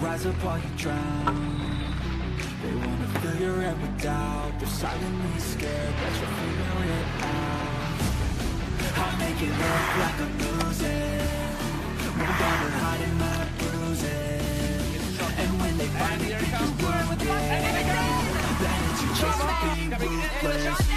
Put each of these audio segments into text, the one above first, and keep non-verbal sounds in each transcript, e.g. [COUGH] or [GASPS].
rise up while you drown. They wanna fill your head with doubt. They're silently scared that you're figuring it out. I'll make it look like I'm losing. On and hiding my bruises. And when they finally think you're worth it Then it's your chance to be ruthless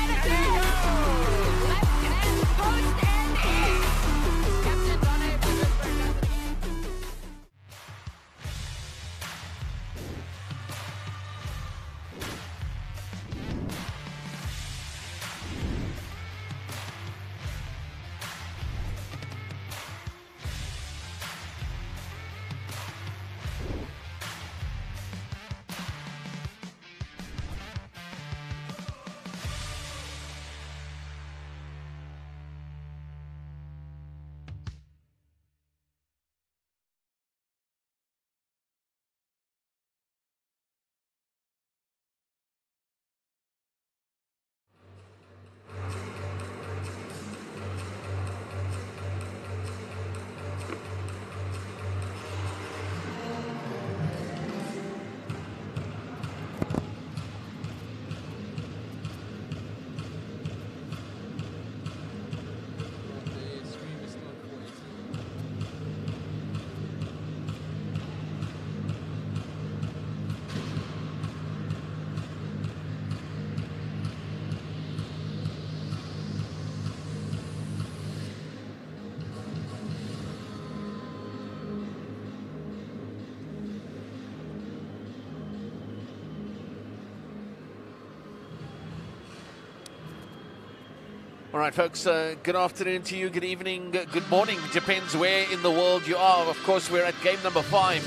All right, folks, uh, good afternoon to you, good evening, uh, good morning. Depends where in the world you are. Of course, we're at game number five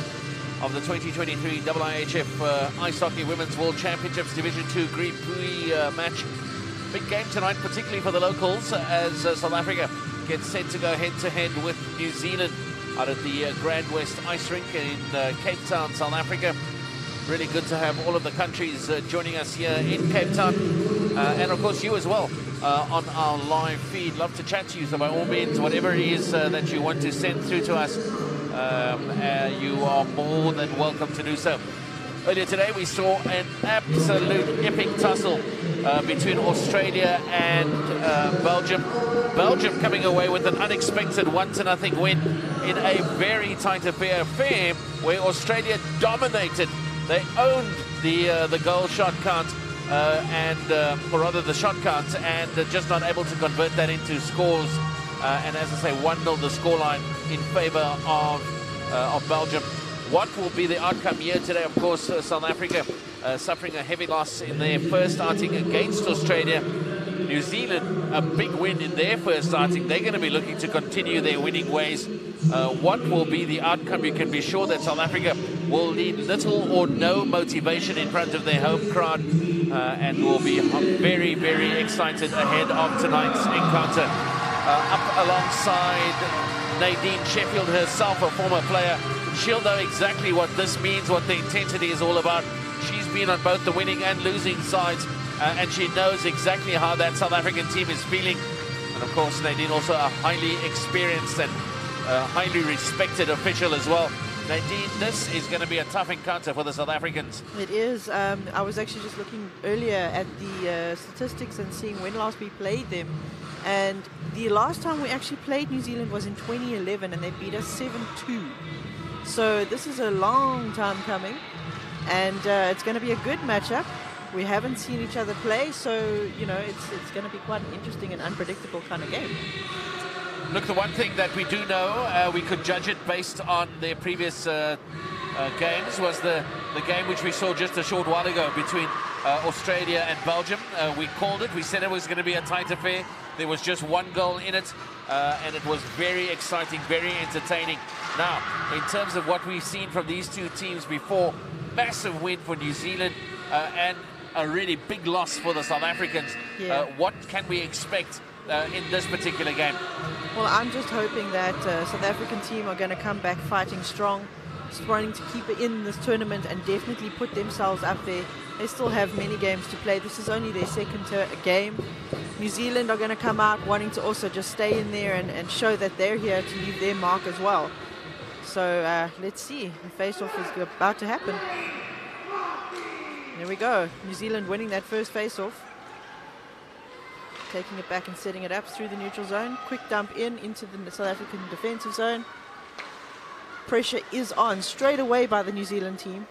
of the 2023 IIHF uh, Ice Hockey Women's World Championships Division 2 Group B uh, match. Big game tonight, particularly for the locals, as uh, South Africa gets set to go head to head with New Zealand out at the uh, GrandWest Ice Rink in Cape Town, South Africa. Really good to have all of the countries joining us here in Cape Town. and of course, you as well uh, on our live feed. Love to chat to you, so by all means, whatever it is uh, that you want to send through to us, um, uh, you are more than welcome to do so. Earlier today, we saw an absolute epic tussle uh, between Australia and uh, Belgium. Belgium coming away with an unexpected one to nothing win in a very tight affair, affair where Australia dominated. They owned the uh, the goal shot count uh, and uh, or rather the shot counts, and just not able to convert that into scores. Uh, and as I say, 1-0 the scoreline in favour of uh, of Belgium. What will be the outcome here today? Of course, uh, South Africa suffering a heavy loss in their first outing against Australia. New Zealand, a big win in their first outing. They're going to be looking to continue their winning ways. Uh, what will be the outcome? You can be sure that South Africa will need little or no motivation in front of their home crowd uh, and will be very, very excited ahead of tonight's encounter. Uh, up alongside Nadine Sheffield herself, a former player, she'll know exactly what this means, what the intensity is all about. She's been on both the winning and losing sides uh, and she knows exactly how that South African team is feeling. And of course, Nadine also a highly experienced and uh, highly respected official as well. Nadine, this is going to be a tough encounter for the South Africans. It is. Um, I was actually just looking earlier at the uh, statistics and seeing when last we played them. And the last time we actually played New Zealand was in 2011 and they beat us 7-2. So this is a long time coming. And uh, it's going to be a good matchup we haven't seen each other play, so you know it's it's going to be quite an interesting and unpredictable kind of game. Look, the one thing that we do know, uh, we could judge it based on their previous uh, uh, games, was the, the game which we saw just a short while ago between uh, Australia and Belgium. Uh, we called it, we said it was going to be a tight affair. There was just one goal in it, and it was very exciting, very entertaining. Now, in terms of what we've seen from these two teams before, massive win for New Zealand, and a really big loss for the South Africans. Yeah. Uh, what can we expect uh, in this particular game? Well, I'm just hoping that uh, South African team are going to come back fighting strong, wanting to keep it in this tournament and definitely put themselves up there. They still have many games to play. This is only their second game. New Zealand are going to come out wanting to also just stay in there and, and show that they're here to leave their mark as well. So uh, let's see. The face-off is about to happen. There we go. New Zealand winning that first face-off. Taking it back and setting it up through the neutral zone. Quick dump in into the South African defensive zone. Pressure is on straight away by the New Zealand team.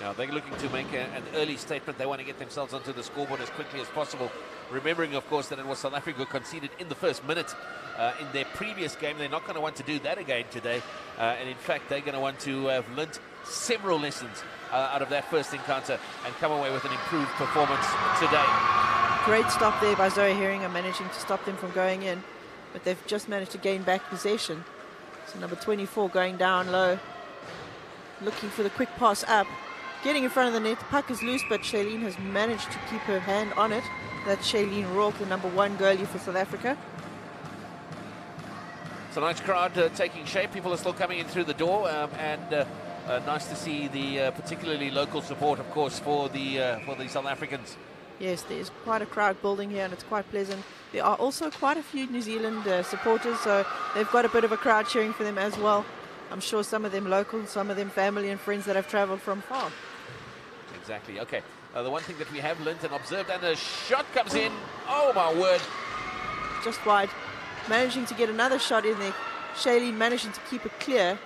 Now they're looking to make a, an early statement. They want to get themselves onto the scoreboard as quickly as possible. Remembering, of course, that it was South Africa conceded in the first minute uh, in their previous game. They're not going to want to do that again today. Uh, and in fact, they're going to want to have learnt several lessons uh, out of that first encounter and come away with an improved performance today. Great stop there by Zoe Herringer, managing to stop them from going in. But they've just managed to gain back possession. So number 24 going down low, looking for the quick pass up. Getting in front of the net, the puck is loose, but Shailene has managed to keep her hand on it. That's Shailene Rourke, the number one goalie for South Africa. It's a nice crowd uh, taking shape. People are still coming in through the door, um, and uh, uh, nice to see the uh, particularly local support, of course, for the uh, for the South Africans. Yes, there's quite a crowd building here, and it's quite pleasant. There are also quite a few New Zealand uh, supporters, so they've got a bit of a crowd cheering for them as well. I'm sure some of them local, some of them family and friends that have travelled from far. Exactly. Okay. Uh, the one thing that we have learnt and observed, and a shot comes in. Oh my word! Just wide, managing to get another shot in there. Shailene managing to keep it clear.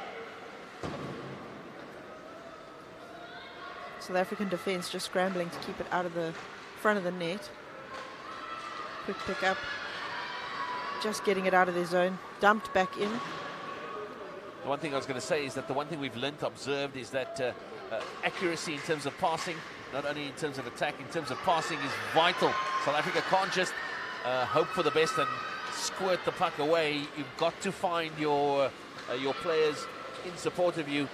South African defence just scrambling to keep it out of the front of the net. Quick pick up. Just getting it out of their zone. Dumped back in. The one thing I was going to say is that the one thing we've learnt, observed, is that uh, uh, accuracy in terms of passing, not only in terms of attack, in terms of passing is vital. South Africa can't just uh, hope for the best and squirt the puck away. You've got to find your uh, your players in support of you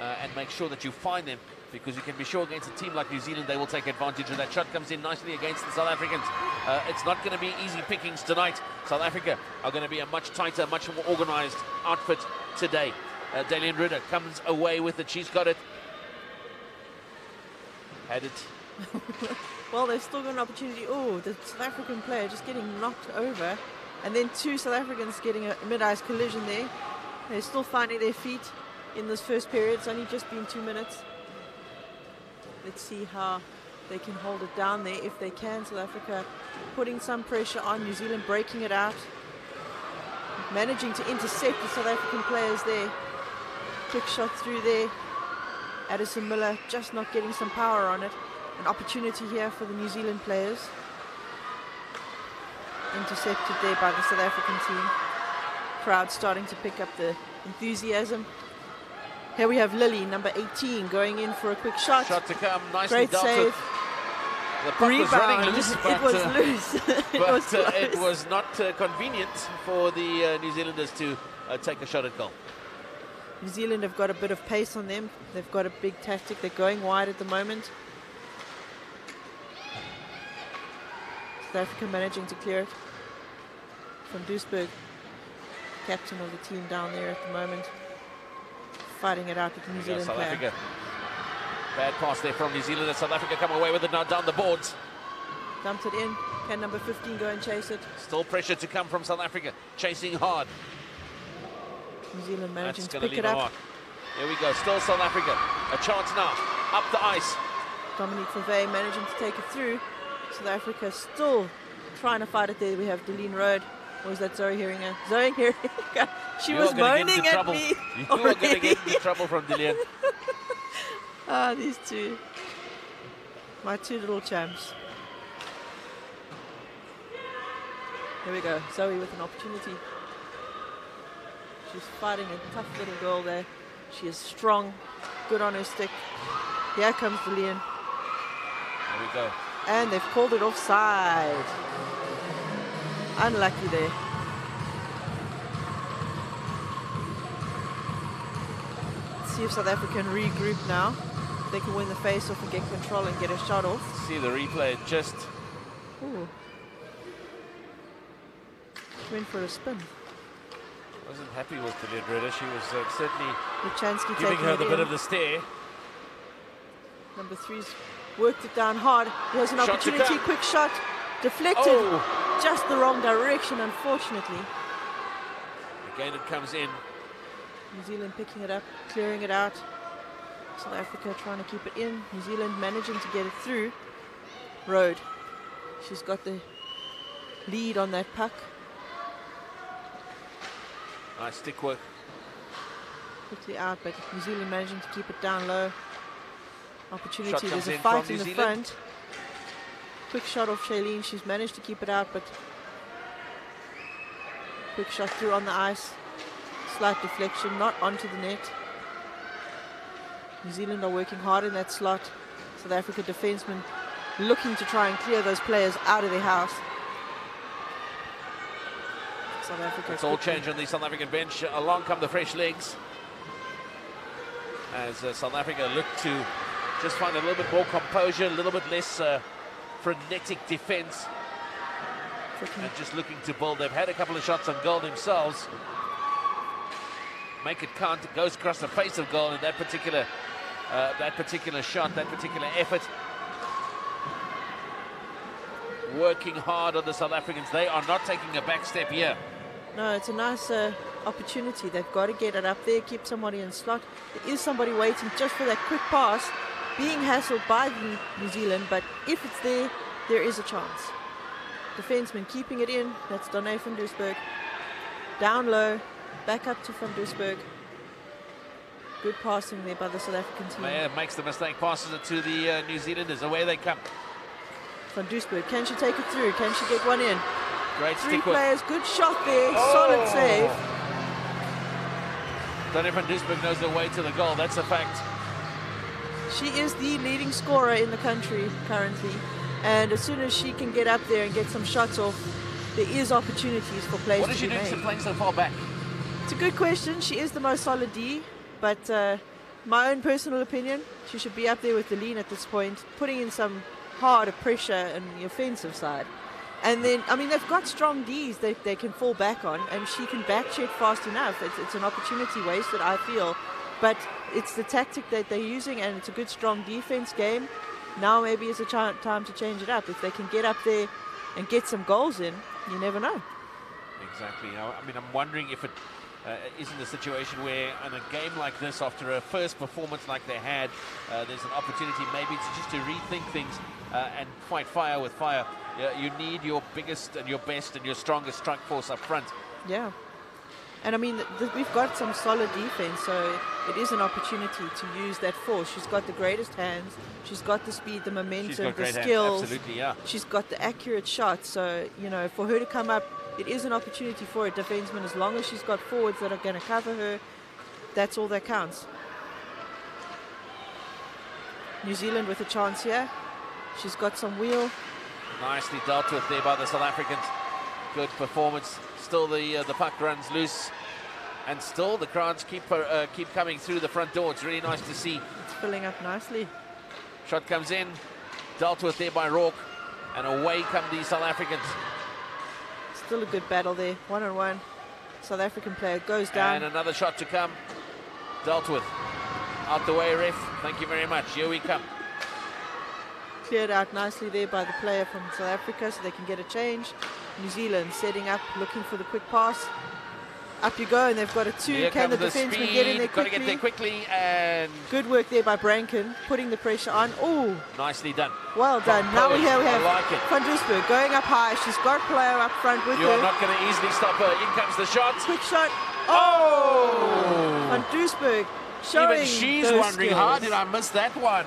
uh, and make sure that you find them because you can be sure against a team like New Zealand they will take advantage of that. Shot comes in nicely against the South Africans. Uh, it's not going to be easy pickings tonight. South Africa are going to be a much tighter much more organized outfit today. Uh, Dalian Ritter comes away with it she's got it had it [LAUGHS] well they've still got an opportunity. Oh the South African player just getting knocked over. And then two South Africans getting a mid-ice collision there. They're still finding their feet in this first period. It's only just been two minutes. Let's see how they can hold it down there. If they can. South Africa putting some pressure on New Zealand, breaking it out, managing to intercept the South African players there. Quick shot through there. Addison Miller just not getting some power on it. An opportunity here for the New Zealand players. Intercepted there by the South African team. Crowd starting to pick up the enthusiasm. Here we have Lily, number 18, going in for a quick shot. Shot to come, nicely Great save. with. The puck was running Rebound. loose, it was uh, loose. it but was uh, [LAUGHS] it was not uh, convenient for the uh, New Zealanders to uh, take a shot at goal. New Zealand have got a bit of pace on them. They've got a big tactic. They're going wide at the moment. South Africa managing to clear it from Duisburg. Captain of the team down there at the moment. Fighting it out with the New Zealand South player. Africa. Bad pass there from New Zealand and South Africa come away with it now down the boards. Dumped it in. Can number 15 go and chase it? Still pressure to come from South Africa, chasing hard. New Zealand managing That's to pick it up. mark. Here we go, still South Africa. A chance now, up the ice. Dominique Fave managing to take it through. South Africa still trying to fight it there. We have Deline Road. Or is that Zoe Herringer? Zoe Herringer. [LAUGHS] She You was are gonna get moaning at trouble. me. [LAUGHS] You are going to get into trouble from Dillian. [LAUGHS] Ah, these two. My two little champs. Here we go. Zoe with an opportunity. She's fighting a tough little girl there. She is strong, good on her stick. Here comes Deline. Here we go. And they've called it offside. Unlucky there. Let's see if South Africa can regroup now. They can win the face off and get control and get a shot off. See the replay, just Ooh. Went for a spin. Wasn't happy with Dillian Ritter. She was uh, certainly Luchansky giving her the in. bit of the stare. Number three's worked it down hard. Here's an Shot opportunity. Quick shot. Deflected. Oh! Just the wrong direction, unfortunately. Again, it comes in. New Zealand picking it up, clearing it out. South Africa trying to keep it in. New Zealand managing to get it through. Road. She's got the lead on that puck. Nice stick work. Put Quickly out, but New Zealand managing to keep it down low. Opportunity. There's a fight in the front. Quick shot off Shailene. She's managed to keep it out, but quick shot through on the ice. Slight deflection, not onto the net. New Zealand are working hard in that slot. South Africa defensemen looking to try and clear those players out of their house. South Africa. It's all changed on the South African bench. Along come the fresh legs. As uh, South Africa look to just find a little bit more composure, a little bit less uh, frenetic defense, and just looking to build. They've had a couple of shots on goal themselves. Make it count. It goes across the face of goal in that particular, uh, that particular shot, that particular effort. Working hard on the South Africans. They are not taking a back step here. No, it's a nice uh, opportunity. They've got to get it up there, keep somebody in slot. There is somebody waiting just for that quick pass, being hassled by the New Zealand, but if it's there, there is a chance. Defenseman keeping it in. That's Donne van Duisburg. Down low, back up to van Doesburg. Good passing there by the South African team. Mayer makes the mistake, passes it to the uh, New Zealanders. Away they come. Van Doesburg, can she take it through? Can she get one in? Great Three stick players, good shot there, solid save. Donny van Duisburg knows the way to the goal. That's a fact. She is the leading scorer in the country currently. And as soon as she can get up there and get some shots off, there is opportunities for plays What is she doing to playing so far back? It's a good question. She is the most solid D, but uh, my own personal opinion, she should be up there with the lean at this point, putting in some harder pressure on the offensive side. And then, I mean, they've got strong Ds they, they can fall back on, and she can back check fast enough. It's, it's an opportunity wasted, I feel. But it's the tactic that they're using, and it's a good, strong defense game. Now maybe it's a ch- time to change it up. If they can get up there and get some goals in, you never know. Exactly. I I mean, I'm wondering if it uh, isn't a situation where, in a game like this, after a first performance like they had, uh, there's an opportunity maybe to just to rethink things uh, and fight fire with fire. Yeah, you need your biggest and your best and your strongest strike force up front. Yeah. And I mean, we've got some solid defense, so it is an opportunity to use that force. She's got the greatest hands, she's got the speed, the momentum, the great hands. skills. Absolutely, yeah. She's got the accurate shots. So, you know, for her to come up, it is an opportunity for a defenseman as long as she's got forwards that are going to cover her. That's all that counts. New Zealand with a chance here. She's got some wheel. Nicely dealt with there by the South Africans. Good performance. Still the uh, the puck runs loose, and still the crowds keep uh, uh, keep coming through the front door. It's really nice to see. It's filling up nicely. Shot comes in, dealt with there by Rourke, and away come the South Africans. Still a good battle there. One on one. South African player goes down. And another shot to come, dealt with. Out the way, ref. Thank you very much. Here we come. Cleared out nicely there by the player from South Africa so they can get a change. New Zealand setting up, looking for the quick pass. Up you go, and they've got a two. Here can the the defenseman get in there Got to quickly? get there quickly, and Good work there by Branken, putting the pressure on. Oh, nicely done. well done. Now we here we have like. Van Doesburg going up high. She's got a player up front with her. You're not going to easily stop her. In comes the shot. Quick shot. Oh! Van Doesburg showing Even she's wondering, how did I miss that one?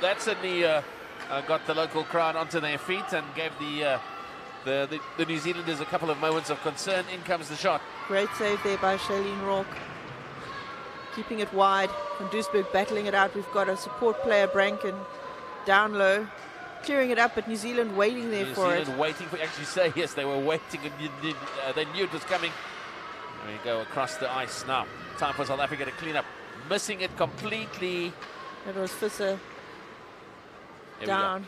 That certainly uh, uh, got the local crowd onto their feet and gave the, uh, the, the the New Zealanders a couple of moments of concern. In comes the shot. Great save there by Shailene Rourke. Keeping it wide. Van Duisburg battling it out. We've got a support player, Branken, down low. Clearing it up, but New Zealand waiting there New for Zealand it. New Zealand waiting for. Actually, say yes, they were waiting and uh, they knew it was coming. There we go across the ice now. Time for South Africa to clean up. Missing it completely. It was Fisser There we go. Down.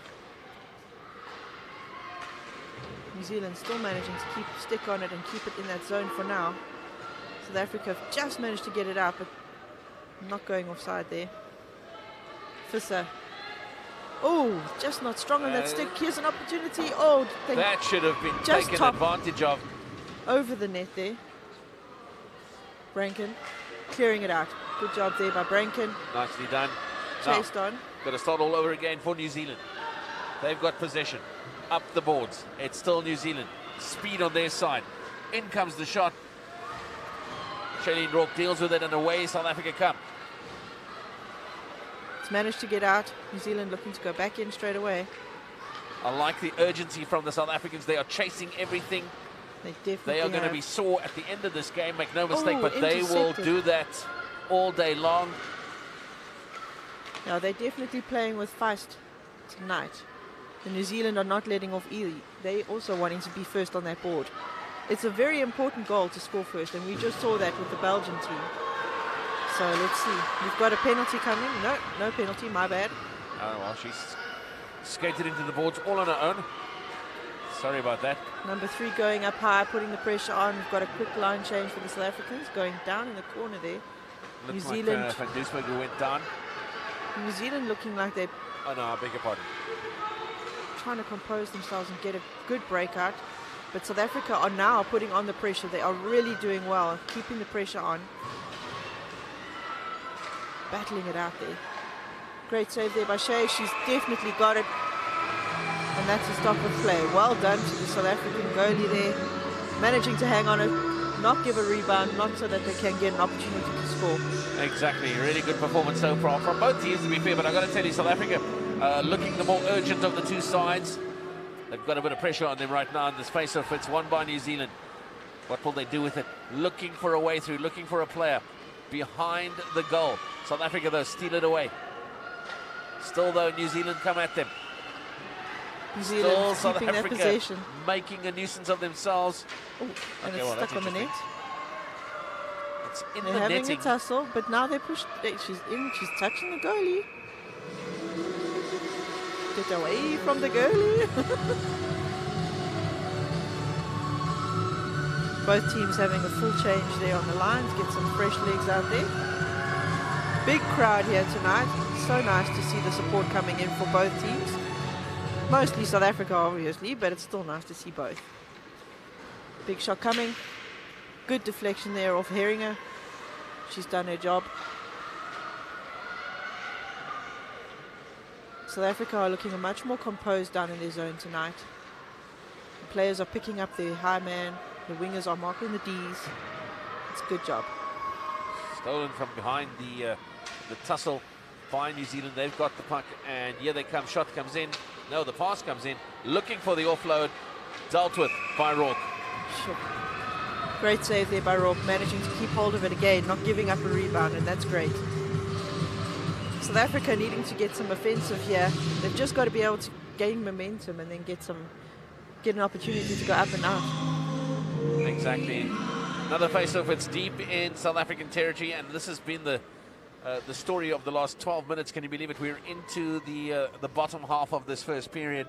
New Zealand still managing to keep stick on it and keep it in that zone for now. South Africa have just managed to get it out, but not going offside there. Fisser. Oh, just not strong on that Uh, stick. Here's an opportunity. Oh, That should have been Just taken advantage of. over the net there. Branken clearing it out. Good job there by Branken. Nicely done. Now, Chased on. got to start all over again for New Zealand. They've got possession. Up the boards. It's still New Zealand. Speed on their side. In comes the shot. Shailene Rourke deals with it and away South Africa come. It's managed to get out. New Zealand looking to go back in straight away. I like the urgency from the South Africans. They are chasing everything. They definitely They are going to be sore at the end of this game, make no mistake, Oh, but they will do that all day long. No, they're definitely playing with feist tonight. The New Zealand are not letting off either. They also wanting to be first on that board. It's a very important goal to score first, and we just saw that with the Belgian team. So let's see. We've got a penalty coming. No, no penalty. My bad. Oh, well, she's skated into the boards all on her own. Sorry about that. Number three going up high, putting the pressure on. We've got a quick line change for the South Africans, going down in the corner there. Looked New like, Zealand. uh, Van went down. New Zealand looking like they're Oh, no, I beg your pardon. trying to compose themselves and get a good breakout. But South Africa are now putting on the pressure. They are really doing well, keeping the pressure on. Battling it out there. Great save there by Shea. She's definitely got it. And that's a stop of play. Well done to the South African goalie there. Managing to hang on it, not give a rebound, not so that they can get an opportunity to score. Exactly, really good performance so far from both teams, to be fair. But I've got to tell you, South Africa uh, looking the more urgent of the two sides. They've got a bit of pressure on them right now in this face-off. It's won by New Zealand. What will they do with it? Looking for a way through, looking for a player behind the goal. South Africa, though, steal it away. Still, though, New Zealand come at them. New Still, Zealand South keeping Africa possession. making a nuisance of themselves. Oh, and Okay, it's well, stuck on the net. It's in They're the having netting. a tussle, but now they push. She's in. She's touching the goalie. Get away from the goalie. [LAUGHS] Both teams having a full change there on the lines. Get some fresh legs out there. Big crowd here tonight. So nice to see the support coming in for both teams. Mostly South Africa, obviously, but it's still nice to see both. Big shot coming. Good deflection there off Heringer. She's done her job. South Africa are looking much more composed down in their zone tonight. The players are picking up their high man. The wingers are marking the Ds. It's a good job. Stolen from behind the uh, the tussle by New Zealand. They've got the puck, and here they come. Shot comes in. No, the pass comes in. Looking for the offload. Dealt with by Rourke. Sure. Great save there by Rourke, managing to keep hold of it again, not giving up a rebound, and that's great. South Africa needing to get some offensive here. They've just got to be able to gain momentum and then get some, get an opportunity to go up and out. Exactly. Another face-off. It's deep in South African territory, and this has been the uh, the story of the last 12 minutes. Can you believe it? We're into the uh, the bottom half of this first period.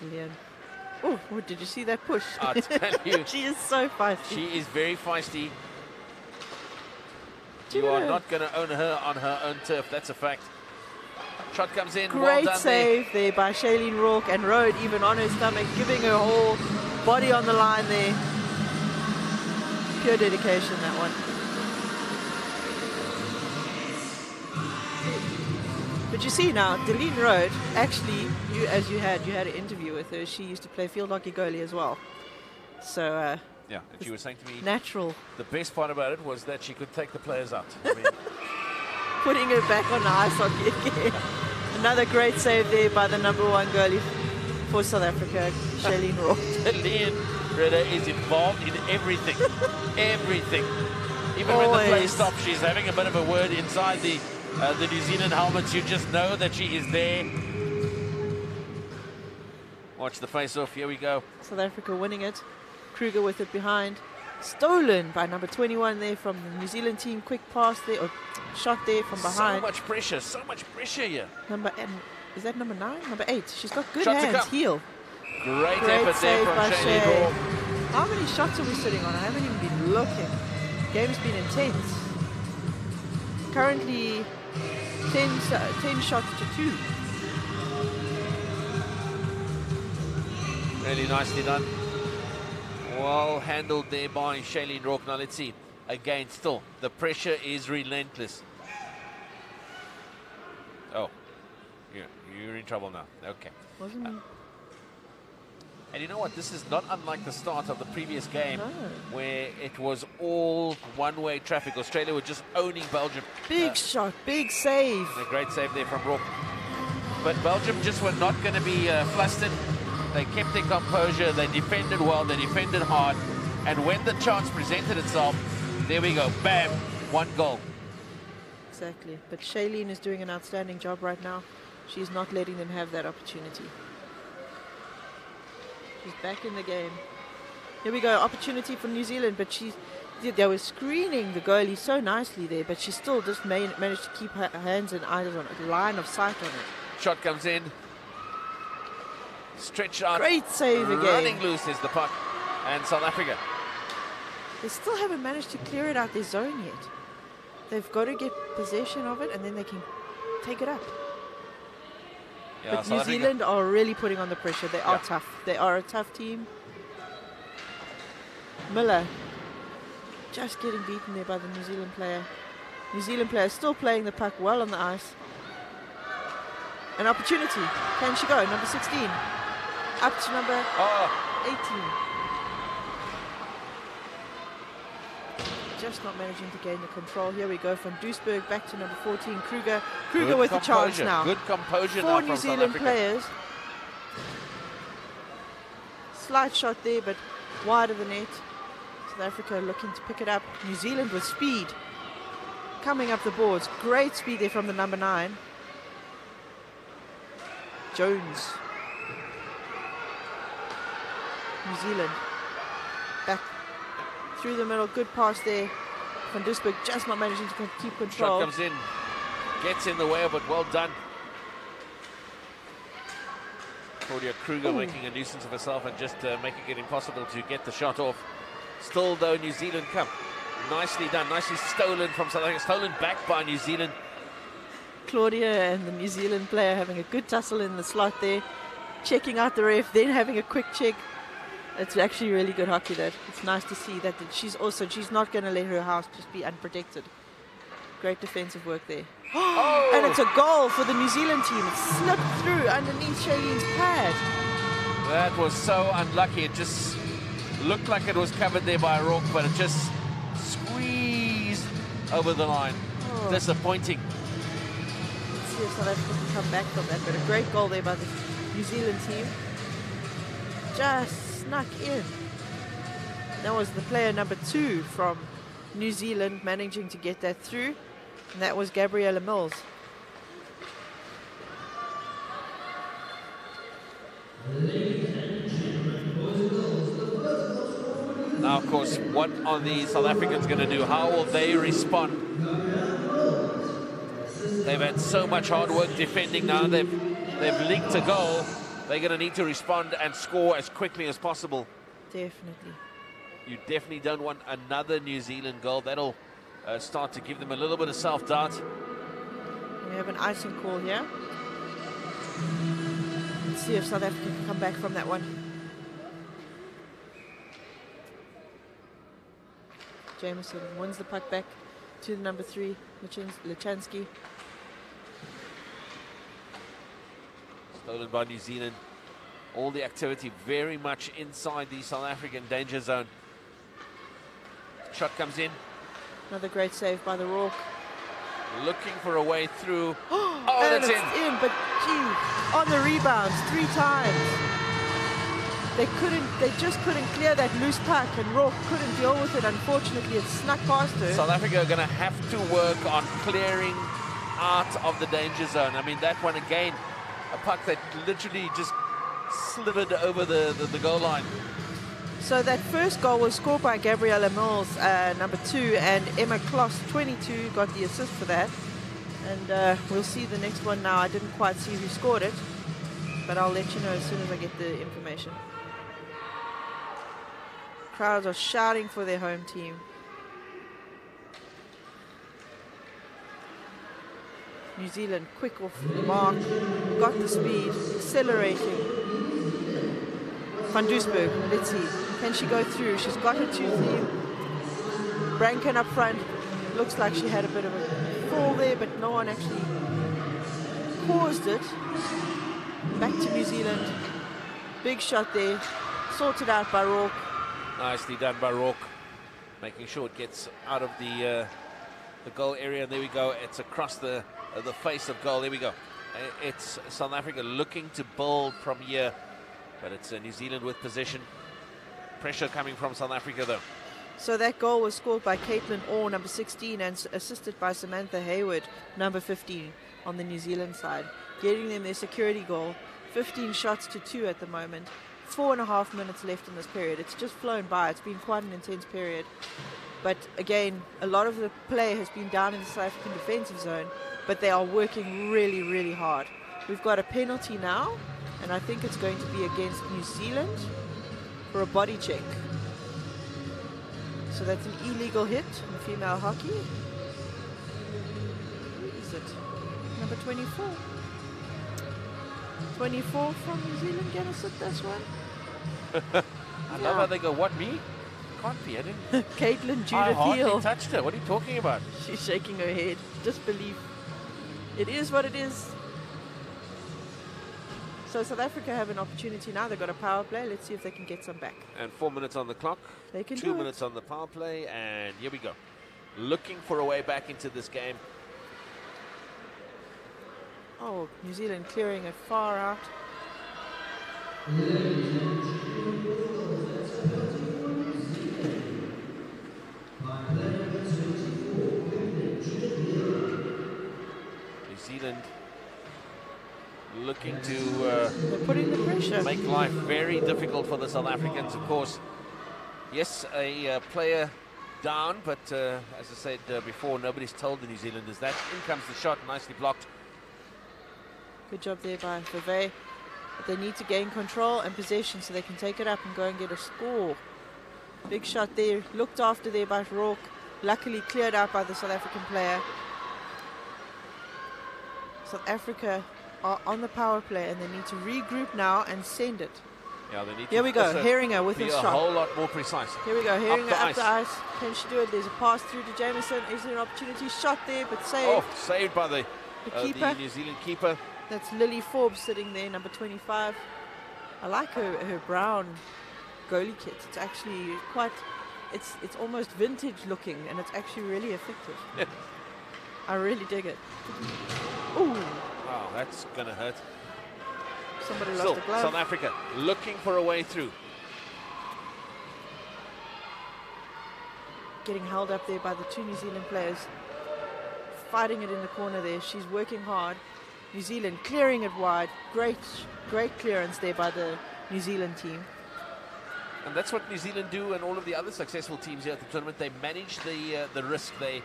Brilliant. Oh, did you see that push? I tell [LAUGHS] you, she is so feisty. she is very feisty. You are not going to own her on her own turf. That's a fact. Shot comes in. well Great done save there. by Shailene Rourke and Rode even on her stomach, giving her whole body on the line there. Pure dedication, that one. But you see now, Deline Rode, actually, you as you had, you had an interview with her. She used to play field hockey goalie as well. So uh. Yeah, and she was saying to me, natural, the best part about it was that she could take the players out. I mean, [LAUGHS] putting her back on the ice hockey again. [LAUGHS] Another great save there by the number one goalie for South Africa, Shailene Rourke. Leon Ritter is involved in everything. [LAUGHS] everything. Even when the play stops, she's having a bit of a word inside the uh, the New Zealand helmets. You just know that she is there. Watch the face-off. Here we go. South Africa winning it. Kruger with it behind. Stolen by number 21 there from the New Zealand team. Quick pass there, or shot there from behind. So much pressure. So much pressure here. Number and is that number nine? Number eight. She's got good Shot hands. Heel. Great, Great effort there from Shane How many shots are we sitting on? I haven't even been looking. Game's been intense. Currently 10, s- uh, 10 shots to 2. Really nicely done. Well handled there by Shailene Rourke. Now let's see. Again, still, the pressure is relentless. Oh, yeah, you're in trouble now. Okay. Wasn't he? And you know what? This is not unlike the start of the previous game No. where it was all one-way traffic. Australia were just owning Belgium. Big Uh, shot, big save. a great save there from Rourke. But Belgium just were not going to be uh, flustered. They kept their composure. They defended well. They defended hard. And when the chance presented itself, there we go. Bam. One goal. Exactly. But Shailene is doing an outstanding job right now. She's not letting them have that opportunity. She's back in the game. Here we go. Opportunity for New Zealand, but she's. They were screening the goalie so nicely there, but she still just ma- managed to keep her hands and eyes on it, line of sight on it. Shot comes in. Stretched out. Great save again. Running loose is the puck. And South Africa. They still haven't managed to clear it out their zone yet. They've got to get possession of it and then they can take it up. Yeah, but South New Africa- Zealand are really putting on the pressure. They are Yeah. tough. They are a tough team. Miller just getting beaten there by the New Zealand player. New Zealand player still playing the puck well on the ice. An opportunity. Can she go? Number 16. Up to number Oh, 18. Just not managing to gain the control. Here we go from Duisburg back to number 14, Kruger. Kruger good with the chance composure. now. Good composure Four New Zealand players. Slight shot there, but wide of the net. South Africa looking to pick it up. New Zealand with speed. Coming up the boards. Great speed there from the number nine. Jones. New Zealand. Through the middle. Good pass there. Van Duisburg just not managing to keep Shot control. comes in. Gets in the way of it. Well done. Claudia Kruger making a nuisance of herself and just uh, making it impossible to get the shot off. Still, though, New Zealand come. Nicely done. Nicely stolen from South Africa. Stolen back by New Zealand. Claudia and the New Zealand player having a good tussle in the slot there, checking out the ref, then having a quick check. It's actually really good hockey. That it's nice to see that that she's also she's not going to let her house just be unprotected. Great defensive work there, Oh! [GASPS] and it's a goal for the New Zealand team. It slipped through underneath Shailene's pad. That was so unlucky. It just looked like it was covered there by a rock, but it just squeezed over the line. Oh. Disappointing. Let's see if South Africa can come back from that. But a great goal there by the New Zealand team. Just snuck in. That was the player number two from New Zealand managing to get that through. And that was Gabriella Mills. Now, of course, what are the South Africans going to do? How will they respond? They've had so much hard work defending now. They've they've leaked a goal. They're going to need to respond and score as quickly as possible. Definitely. You definitely don't want another New Zealand goal. That'll uh, start to give them a little bit of self-doubt. We have an icing call here. Let's see if South Africa can come back from that one. Jameson wins the puck back to the number three, Lachins- By New Zealand. All the activity very much inside the South African danger zone. Shot comes in, Another great save by the Rourke. looking for a way through. [GASPS] Oh, that's it's in. in. But gee, on the rebounds three times. They couldn't. They just couldn't clear that loose puck, and Rourke couldn't deal with it. Unfortunately, it snuck past her. South Africa are going to have to work on clearing out of the danger zone. I mean, that one again, a puck that literally just slithered over the, the, the goal line. So that first goal was scored by Gabriella Mills, uh, number two, and Emma Kloss, 22, got the assist for that. And uh, we'll see the next one now. I didn't quite see who scored it, but I'll let you know as soon as I get the information. Crowds are shouting for their home team. New Zealand quick off the mark, got the speed, accelerating. Van Duisburg, let's see. Can she go through? She's got her two theme. Branken up front. Looks like she had a bit of a fall there, but no one actually caused it. Back to New Zealand. Big shot there. Sorted out by Rourke. Nicely done by Rourke, making sure it gets out of the uh, the goal area. And there we go. It's across the the face of goal. There we go. It's South Africa looking to build from here, but it's uh, New Zealand with possession. Pressure coming from South Africa though. So that goal was scored by Caitlin Orr, number 16, and assisted by Samantha Hayward, number 15, on the New Zealand side, getting them their security goal. 15 shots to two at the moment. Four and a half minutes left in this period. It's just flown by. It's been quite an intense period. But again, a lot of the play has been down in the South African defensive zone, but they are working really, really hard. We've got a penalty now, and I think it's going to be against New Zealand for a body check. So that's an illegal hit in female hockey. Who is it? Number 24. 24 from New Zealand. Gonna sit this one. [LAUGHS] I love how they go. What me? Can't be. I didn't. [LAUGHS] Caitlin Judith I hardly Hill. touched her. What are you talking about? She's shaking her head. Disbelief. It is what it is. So South Africa have an opportunity now. They've got a power play. Let's see if they can get some back. And four minutes on the clock. They can Two do minutes it. on the power play, and here we go. Looking for a way back into this game. Oh, New Zealand clearing it far out. Zealand looking to uh, putting the pressure. make life very difficult for the South Africans. Of course, yes, a uh, player down, but uh, as I said uh, before, nobody's told the New Zealanders that. In comes the shot, nicely blocked. Good job there by Vevey. But they need to gain control and possession so they can take it up and go and get a score. Big shot there, looked after there by Rourke. Luckily cleared out by the South African player. South Africa are on the power play and they need to regroup now and send it. Yeah, they need Here to we go, also Heringer with his a whole lot more precise. Here we go, Heringer the up ice. the ice. Can she do it? There's a pass through to Jameson. Is there an opportunity? Shot there, but saved. Oh, saved by the, The uh, keeper. the New Zealand keeper. That's Lily Forbes sitting there, number 25. I like her, her brown goalie kit. It's actually quite, it's it's almost vintage looking, and it's actually really effective. [LAUGHS] I really dig it. Ooh, Oh, that's going to hurt. somebody Still, lost a glove. South Africa looking for a way through. Getting held up there by the two New Zealand players. Fighting it in the corner there. She's working hard. New Zealand clearing it wide. Great, great clearance there by the New Zealand team. And that's what New Zealand do, and all of the other successful teams here at the tournament. They manage the uh, the risk. They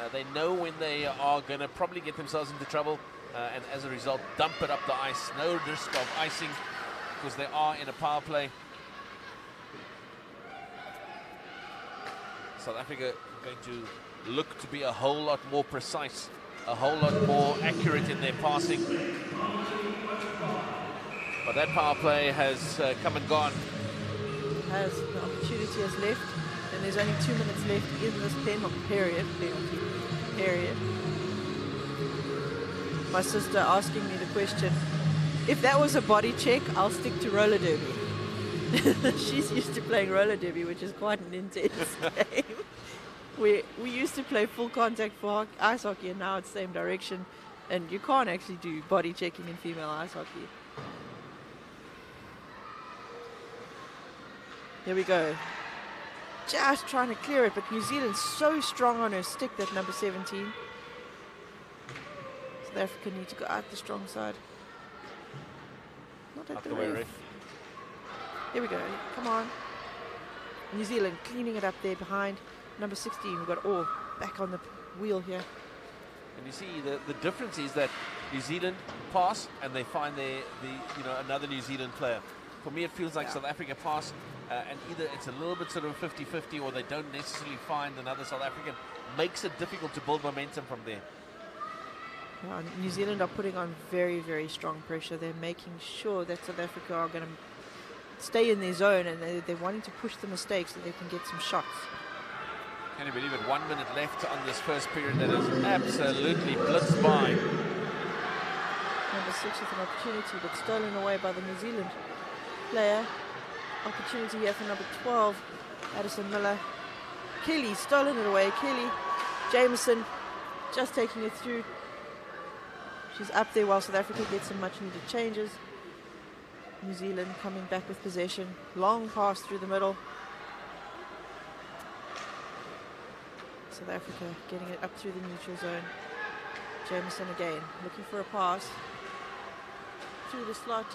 uh, they know when they are going to probably get themselves into trouble, uh, and as a result, dump it up the ice. No risk of icing because they are in a power play. South Africa going to look to be a whole lot more precise, a whole lot more accurate in their passing. But that power play has uh, come and gone. has the opportunity has left, and there's only two minutes left in this penalty period. Penalty period. My sister asking me the question: If that was a body check, I'll stick to roller derby. [LAUGHS] She's used to playing roller derby, which is quite an intense [LAUGHS] game. We we used to play full contact for ice hockey, and now it's same direction, and you can't actually do body checking in female ice hockey. Here we go. Just trying to clear it, but New Zealand's so strong on her stick, that number 17. South Africa need to go out the strong side. Not at Out the the way, ref. ref. Here we go. Come on. New Zealand cleaning it up there behind number 16. We've got all back on the wheel here. And you see the, the difference is that New Zealand pass and they find their the you know another New Zealand player. For me, it feels like Yeah. South Africa pass, uh, and either it's a little bit sort of 50-50, or they don't necessarily find another South African. Makes it difficult to build momentum from there. Yeah, New Zealand are putting on very, very strong pressure. They're making sure that South Africa are going to stay in their zone and they, they're wanting to push the mistakes so they can get some shots. Can you believe it? One minute left on this first period that is absolutely blitzed by. Number six with an opportunity, but stolen away by the New Zealand player. Opportunity here for number 12, Addison Miller. Kelly stolen it away. Kelly Jameson just taking it through. She's up there while South Africa gets some much needed changes. New Zealand coming back with possession. Long pass through the middle. South Africa getting it up through the neutral zone. Jameson again, looking for a pass. Through the slot.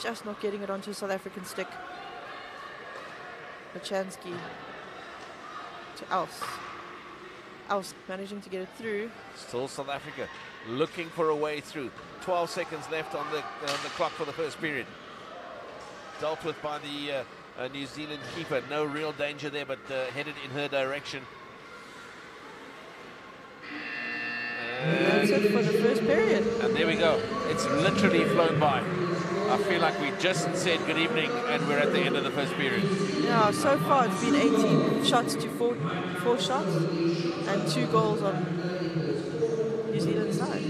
Just not getting it onto a South African stick. Lachansky to Else. Else managing to get it through. Still South Africa looking for a way through. 12 seconds left on the, on the clock for the first period. Dealt with by the uh, uh, New Zealand keeper. No real danger there, but uh, headed in her direction. That's it for the first period. And there we go. It's literally flown by. I feel like we just said good evening and we're at the end of the first period. Yeah, so far it's been 18 shots to four, four shots and two goals on New Zealand side.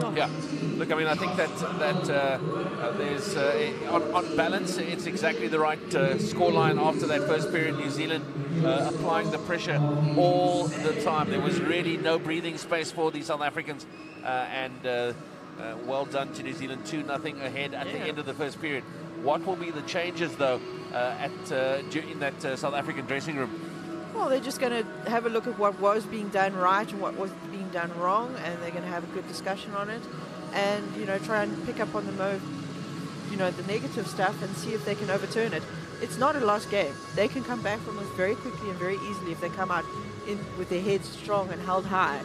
Sure. Yeah. Look, I mean, I think that that uh, uh, there's uh, on, on, balance, it's exactly the right uh, scoreline after that first period. New Zealand uh, applying the pressure all the time. There was really no breathing space for the South Africans, uh, and uh, well done to New Zealand. Two nothing ahead at Yeah. the end of the first period. What will be the changes though uh, at uh, du- in that uh, South African dressing room? Well, they're just going to have a look at what was being done right and what was being done wrong, and they're going to have a good discussion on it, and you know try and pick up on the mo, you know, the negative stuff, and see if they can overturn it. It's not a lost game. They can come back from this very quickly and very easily if they come out in with their heads strong and held high.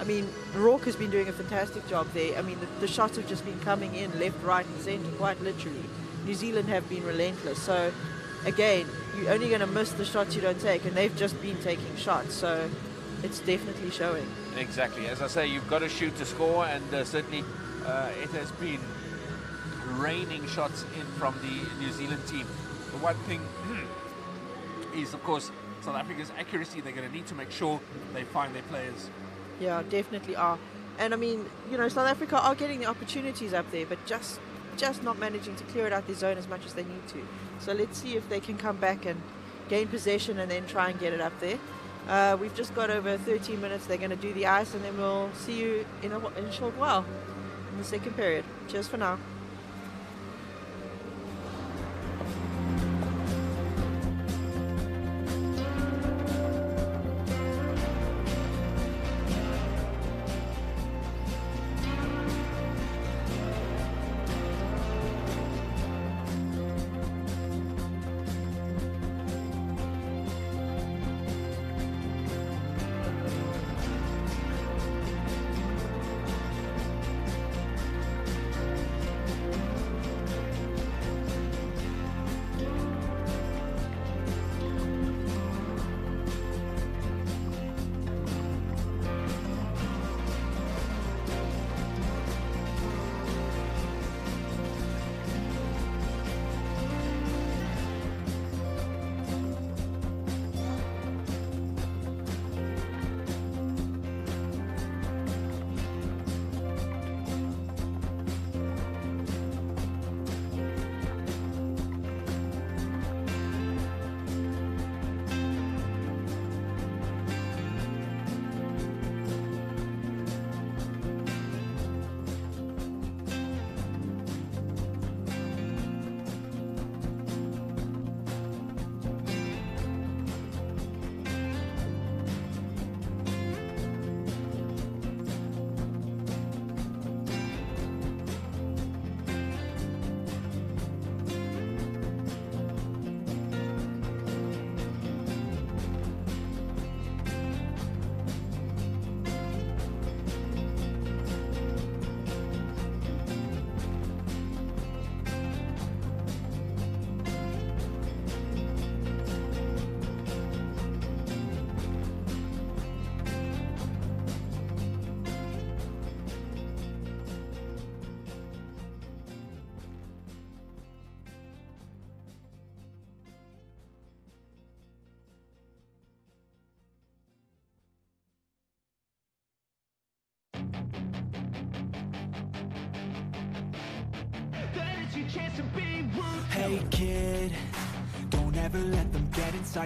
I mean, Rourke has been doing a fantastic job there. I mean, the, the shots have just been coming in left, right, and centre, quite literally. New Zealand have been relentless. So, again, you're only going to miss the shots you don't take, and they've just been taking shots. So, it's definitely showing. Exactly. As I say, you've got to shoot to score, and uh, certainly uh, it has been raining shots in from the New Zealand team. The one thing [CLEARS THROAT] is, of course, South Africa's accuracy. They're going to need to make sure they find their players. Yeah, definitely are. And I mean, you know, South Africa are getting the opportunities up there, but just just not managing to clear it out their zone as much as they need to. So let's see if they can come back and gain possession and then try and get it up there. Uh, we've just got over 13 minutes. They're going to do the ice, and then we'll see you in a, in a short while in the second period. Cheers for now.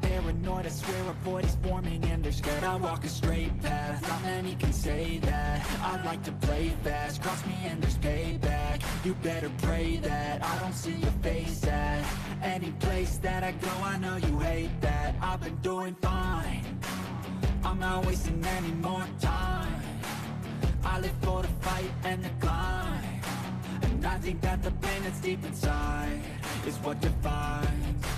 paranoid? I swear a void is forming and they're scared. I walk a straight path, not many can say that. I'd like to play fast, cross me and there's payback. You better pray that I don't see your face at Any place that I go, I know you hate that. I've been doing fine. I'm not wasting any more time. I live for the fight and the climb. And I think that the pain that's deep inside Is what defines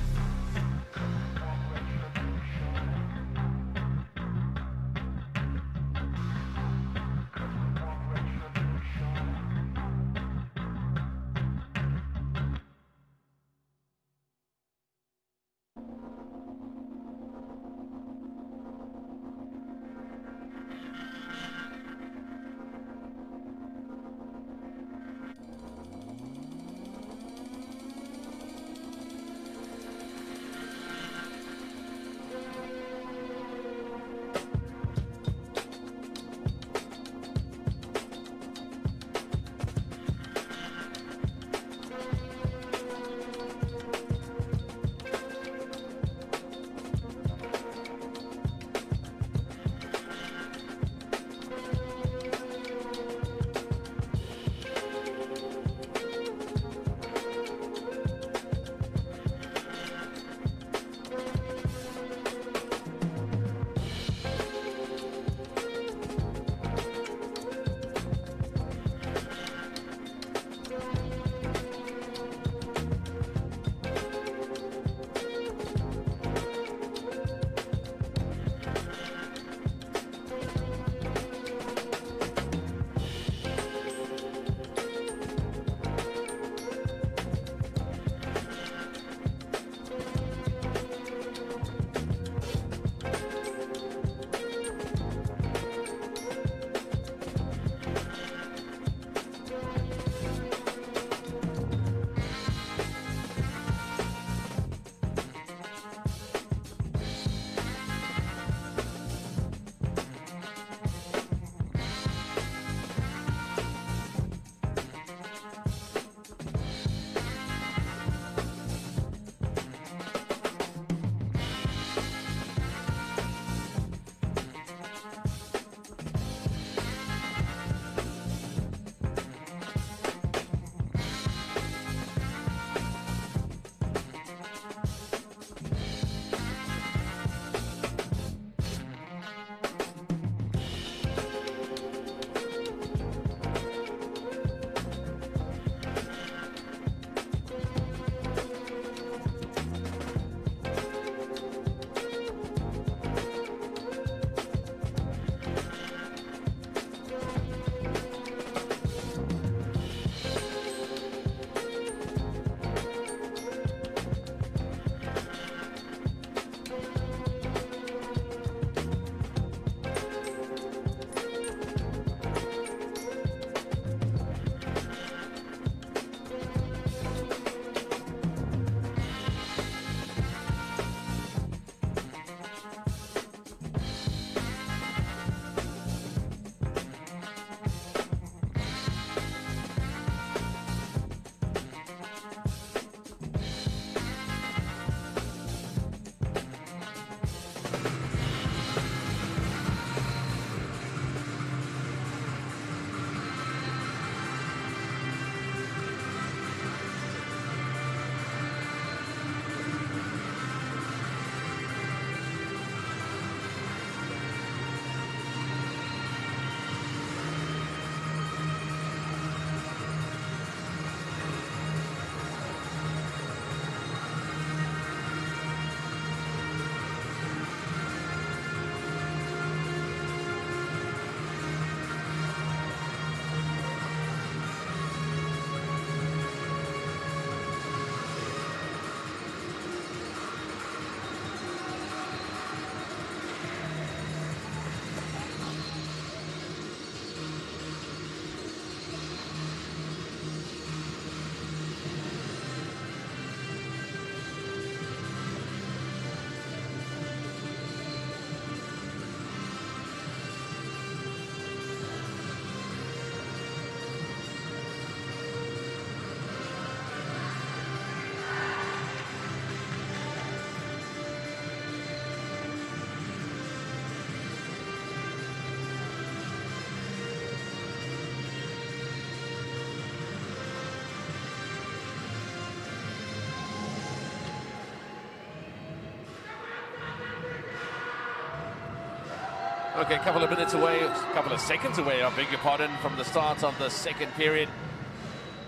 Okay, a couple of minutes away, a couple of seconds away, I beg your pardon, from the start of the second period.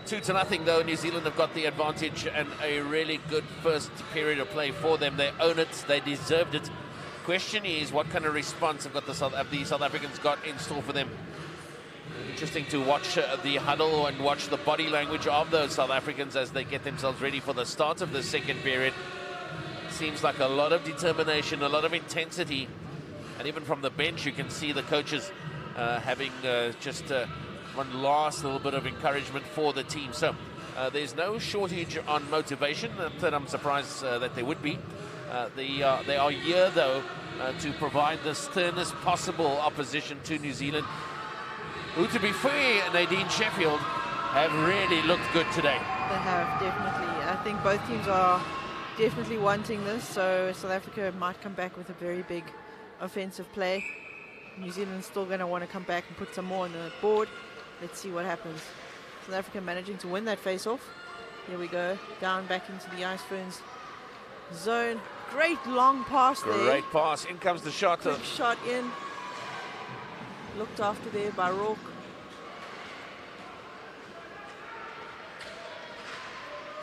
Two to nothing, though. New Zealand have got the advantage and a really good first period of play for them. They own it, they deserved it. Question is, what kind of response have got the South, have the South Africans got in store for them? Interesting to watch uh, the huddle and watch the body language of those South Africans as they get themselves ready for the start of the second period. Seems like a lot of determination, a lot of intensity and even from the bench, you can see the coaches uh, having uh, just uh, one last little bit of encouragement for the team. So uh, there's no shortage on motivation, that I'm surprised uh, that there would be. Uh, they, they are here, though, to provide the sternest possible opposition to New Zealand, who, to be fair, Nadine Sheffield, have really looked good today. They have, definitely. I think both teams are definitely wanting this, so South Africa might come back with a very big offensive play. New Zealand's still going to want to come back and put some more on the board. Let's see what happens. South Africa managing to win that face-off. Here we go. Down back into the Ice Ferns zone. Great long pass Great there. Great pass. In comes the shot. Quick shot in. Looked after there by Rourke.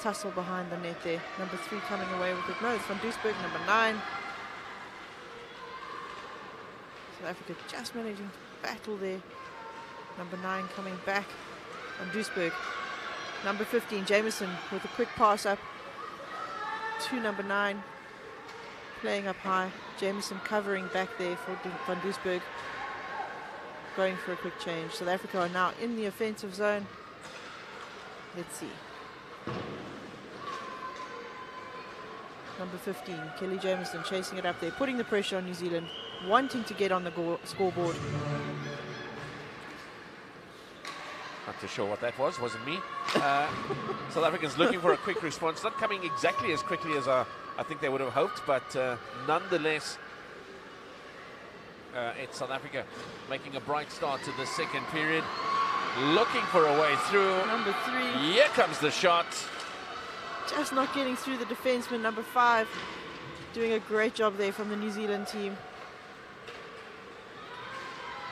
Tussle behind the net there. Number three coming away with it. No, it's Van Duisburg, number nine. South Africa just managing to battle there. Number nine coming back on Duisburg. Number 15, Jameson with a quick pass up to number nine. Playing up high. Jameson covering back there for Van Duisburg. Going for a quick change. South Africa are now in the offensive zone. Let's see. Number 15, Kelly Jameson chasing it up there, putting the pressure on New Zealand wanting to get on the scoreboard. Not too sure what that was, wasn't me. Uh, [LAUGHS] South Africans looking for a quick response, not coming exactly as quickly as uh, I think they would have hoped, but uh, nonetheless, uh, it's South Africa making a bright start to the second period, looking for a way through. Number three. Here comes the shot. Just not getting through the defenseman, number five. Doing a great job there from the New Zealand team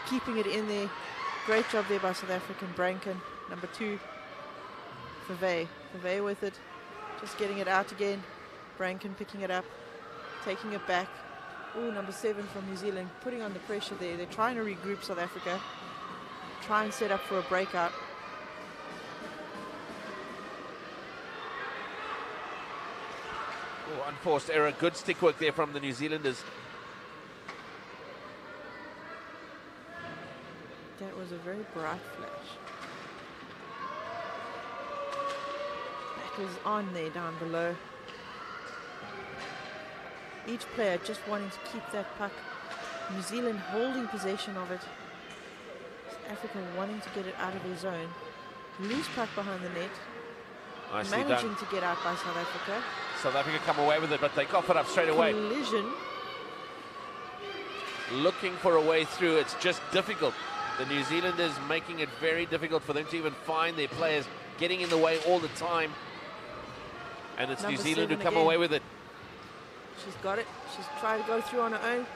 keeping it in there. Great job there by South African Branken. Number two, Fave. Fave with it. Just getting it out again. Branken picking it up. Taking it back. Oh, number seven from New Zealand. Putting on the pressure there. They're trying to regroup South Africa. Try and set up for a breakout. Oh, unforced error. Good stick work there from the New Zealanders. That was a very bright flash. That was on there down below. Each player just wanting to keep that puck. New Zealand holding possession of it. South Africa wanting to get it out of their zone. Loose puck behind the net. Nicely managing done. to get out by South Africa. South Africa come away with it, but they cough it up straight away. Collision. Looking for a way through. It's just difficult. The New Zealanders making it very difficult for them to even find their players, getting in the way all the time. And it's Number New Zealand who come again. away with it. She's got it. She's trying to go through on her own.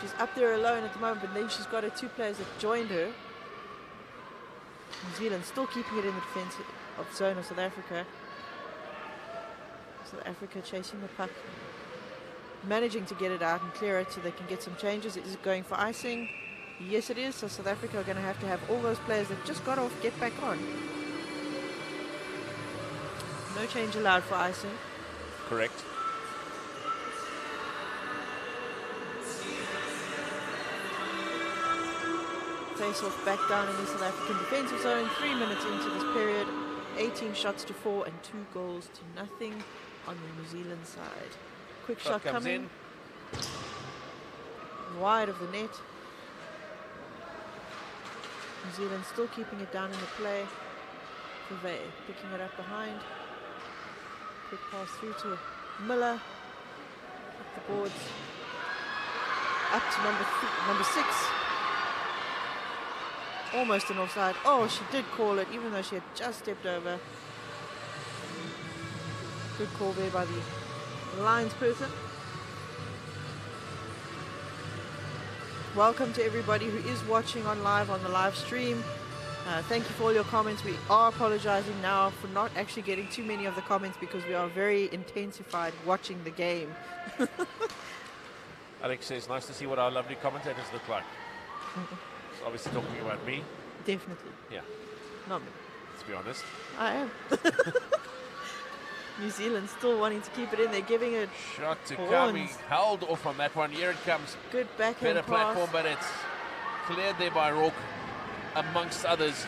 She's up there alone at the moment, but then she's got her two players that joined her. New Zealand still keeping it in the defense of zone of South Africa. South Africa chasing the puck. Managing to get it out and clear it so they can get some changes. It is going for icing. Yes, it is. So South Africa are going to have to have all those players that just got off get back on. No change allowed for icing. Correct. Face off back down in the South African defensive zone. Three minutes into this period. 18 shots to four and two goals to nothing on the New Zealand side. Quick Shot shot coming. in. Wide of the net. New Zealand still keeping it down in the play. Purvey picking it up behind. Quick pass through to Miller. Up the boards. Up to number number six. Almost an offside. Oh, she did call it, even though she had just stepped over. Good call there by the lines person. Welcome to everybody who is watching on live on the live stream. Uh, thank you for all your comments. We are apologizing now for not actually getting too many of the comments because we are very intensified watching the game. [LAUGHS] Alex says, nice to see what our lovely commentators look like. He's [LAUGHS] obviously talking about me. Definitely. Yeah, Not me. let's be honest. I am. [LAUGHS] New Zealand still wanting to keep it in. They're giving it Shot to. Kami, held off on that one. Here it comes. good backhand Better pass. platform, but it's cleared there by Rourke, amongst others.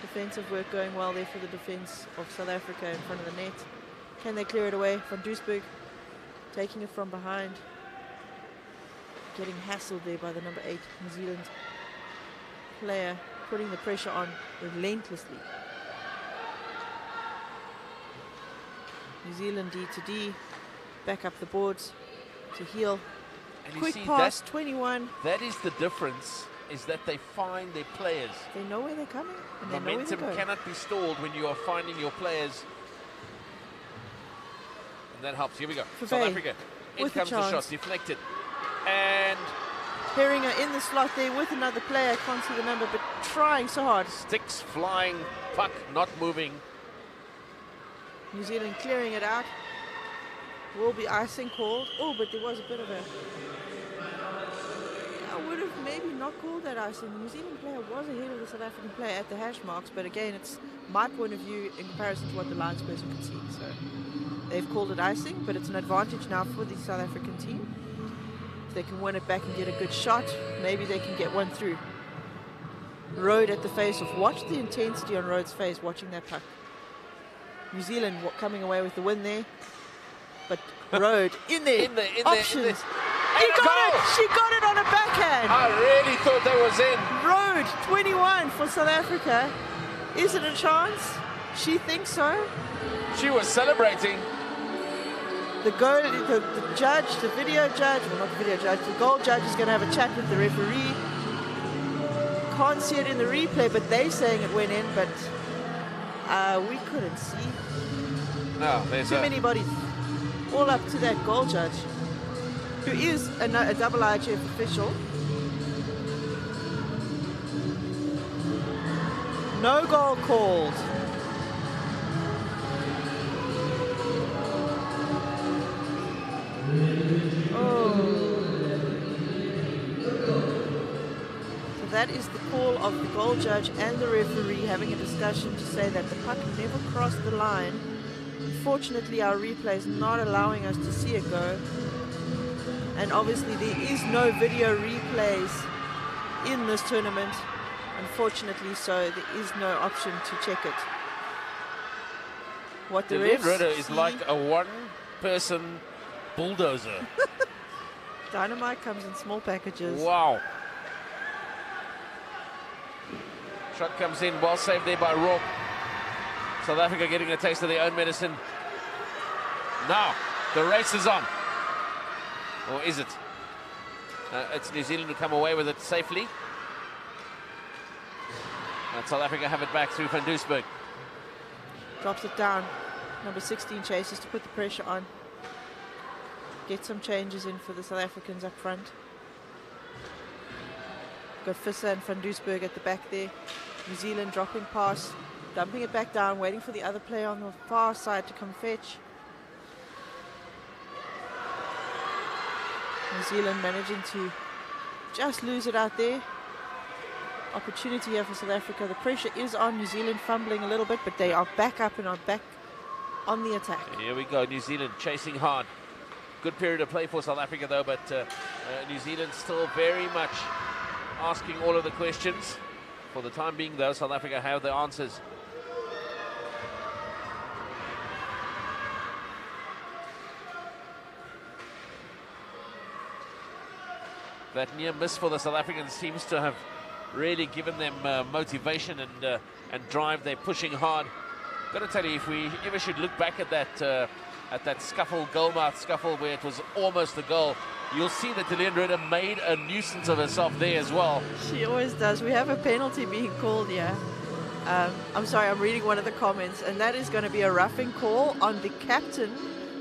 Defensive work going well there for the defense of South Africa in front of the net. Can they clear it away? Van Duisburg taking it from behind. Getting hassled there by the number eight New Zealand player, putting the pressure on relentlessly. New Zealand D to D, back up the boards to heel. And you Quick see, pass, that, 21. that is the difference, is that they find their players. They know where they're coming and they know where Momentum cannot be stalled when you are finding your players. And that helps. Here we go. Fafay South Africa. In with a comes the shot, deflected. And Herringer in the slot there with another player, can't see the number, but trying so hard. sticks flying, puck not moving. New Zealand clearing it out. Will be icing called. Oh, but there was a bit of a. I would have maybe not called that icing. The New Zealand player was ahead of the South African player at the hash marks, but again, it's my point of view in comparison to what the lines person could see. So they've called it icing, but it's an advantage now for the South African team. If they can win it back and get a good shot, maybe they can get one through. Road at the face of. Watch the intensity on Road's face watching that puck. New Zealand coming away with the win there. But Road [LAUGHS] in there. In the- in in Options. the- She And a got it! She got it on a backhand! I really thought that was in. Road 21 for South Africa. Is it a chance? She thinks so. She was celebrating. The goal, the, the judge, the video judge, well not the video judge, the goal judge is going to have a chat with the referee. Can't see it in the replay, but they're saying it went in, but uh, we couldn't see. No, there's Too a, many bodies. All up to that goal judge, who is a, a double IHF official. No goal called. So that is the call of the goal judge and the referee having a discussion to say that the puck never crossed the line. Unfortunately, our replay is not allowing us to see it go. And obviously, there is no video replays in this tournament. Unfortunately, so there is no option to check it. What the Deline refs Ritter is like a one-person bulldozer. [LAUGHS] dynamite comes in small packages. wow. Shot comes in, well saved there by Rourke. South Africa getting a taste of their own medicine. Now, the race is on. Or is it? Uh, it's New Zealand who come away with it safely. And South Africa have it back through Van Duisburg. Drops it down. Number 16 chases to put the pressure on. Get some changes in for the South Africans up front. Got Visser and Van Duisburg at the back there. New Zealand dropping pass, dumping it back down, waiting for the other player on the far side to come fetch. New Zealand managing to just lose it out there. Opportunity here for South Africa. The pressure is on New Zealand, fumbling a little bit, but they are back up and are back on the attack. Here we go, New Zealand chasing hard. Good period of play for South Africa though, but uh, uh, New Zealand still very much asking all of the questions. For the time being though, South Africa have the answers. That near miss for the South Africans seems to have really given them uh, motivation and uh, and drive. They're pushing hard. Got to tell you, if we ever should look back at that uh, at that scuffle, goalmouth scuffle, where it was almost a goal, you'll see that Deline Ritter made a nuisance of herself there as well. She always does. We have a penalty being called here. Um, I'm sorry, I'm reading one of the comments, and that is going to be a roughing call on the captain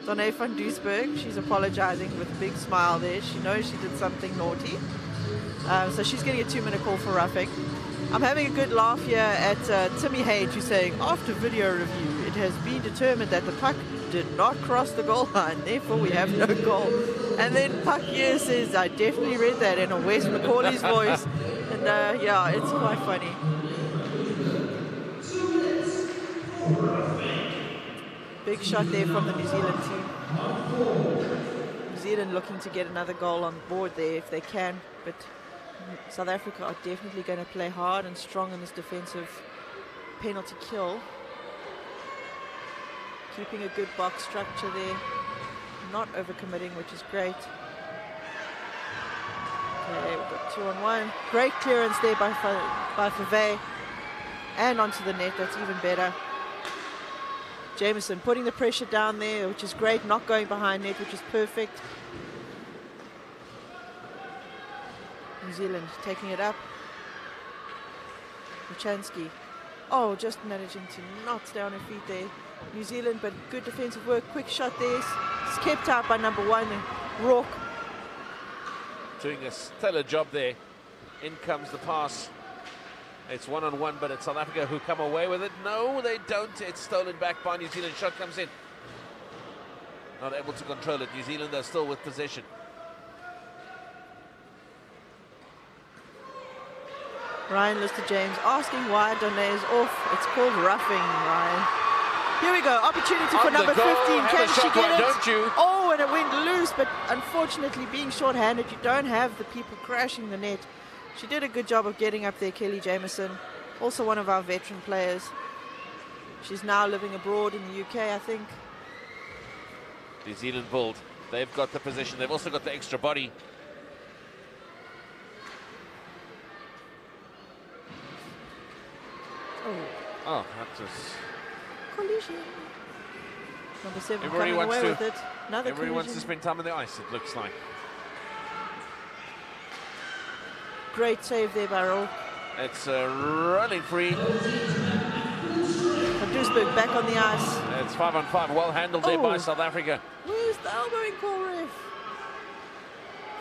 Donne van Duisburg, she's apologizing with a big smile there. She knows she did something naughty. Uh, so she's getting a two minute call for roughing. I'm having a good laugh here at uh, Timmy Hage, who's saying, after video review, it has been determined that the puck did not cross the goal line, therefore we have no goal. And then here says, I definitely read that in a Wes McCauley's voice. And uh, yeah, it's quite funny. Big shot there from the New Zealand team. New Zealand looking to get another goal on board there if they can, but South Africa are definitely going to play hard and strong in this defensive penalty kill. Keeping a good box structure there, not overcommitting, which is great. Okay, we've got two on one. Great clearance there by, by Fave. And onto the net, that's even better. Jameson putting the pressure down there, which is great, not going behind net, which is perfect. New Zealand taking it up. Machansky. Oh, just managing to not stay on her feet there. New Zealand, but good defensive work. Quick shot there. It's kept out by number one, Rourke. Doing a stellar job there. In comes the pass. It's one on one, but it's South Africa who come away with it. No, they don't. It's stolen back by New Zealand. Shot comes in. Not able to control it. New Zealand are still with possession. Ryan Lister James asking why Donne is off. It's called roughing, Ryan. Here we go. Opportunity for number goal. 15. Can she get why it? don't you? Oh, and it went loose, but unfortunately, being short-handed, you don't have the people crashing the net. She did a good job of getting up there, Kelly Jameson. Also one of our veteran players. She's now living abroad in the UK, I think. New Zealand pulled. They've got the position. They've also got the extra body. Oh, Oh, that was. Collision. Number seven Everybody coming wants away to- with it. Another Everybody wants to spend time on the ice, it looks like. Great save there Rourke. It's uh, running free. Van Duisburg back on the ice. It's five on five. Well handled there by Oh. South Africa. Where's the elbowing call, ref?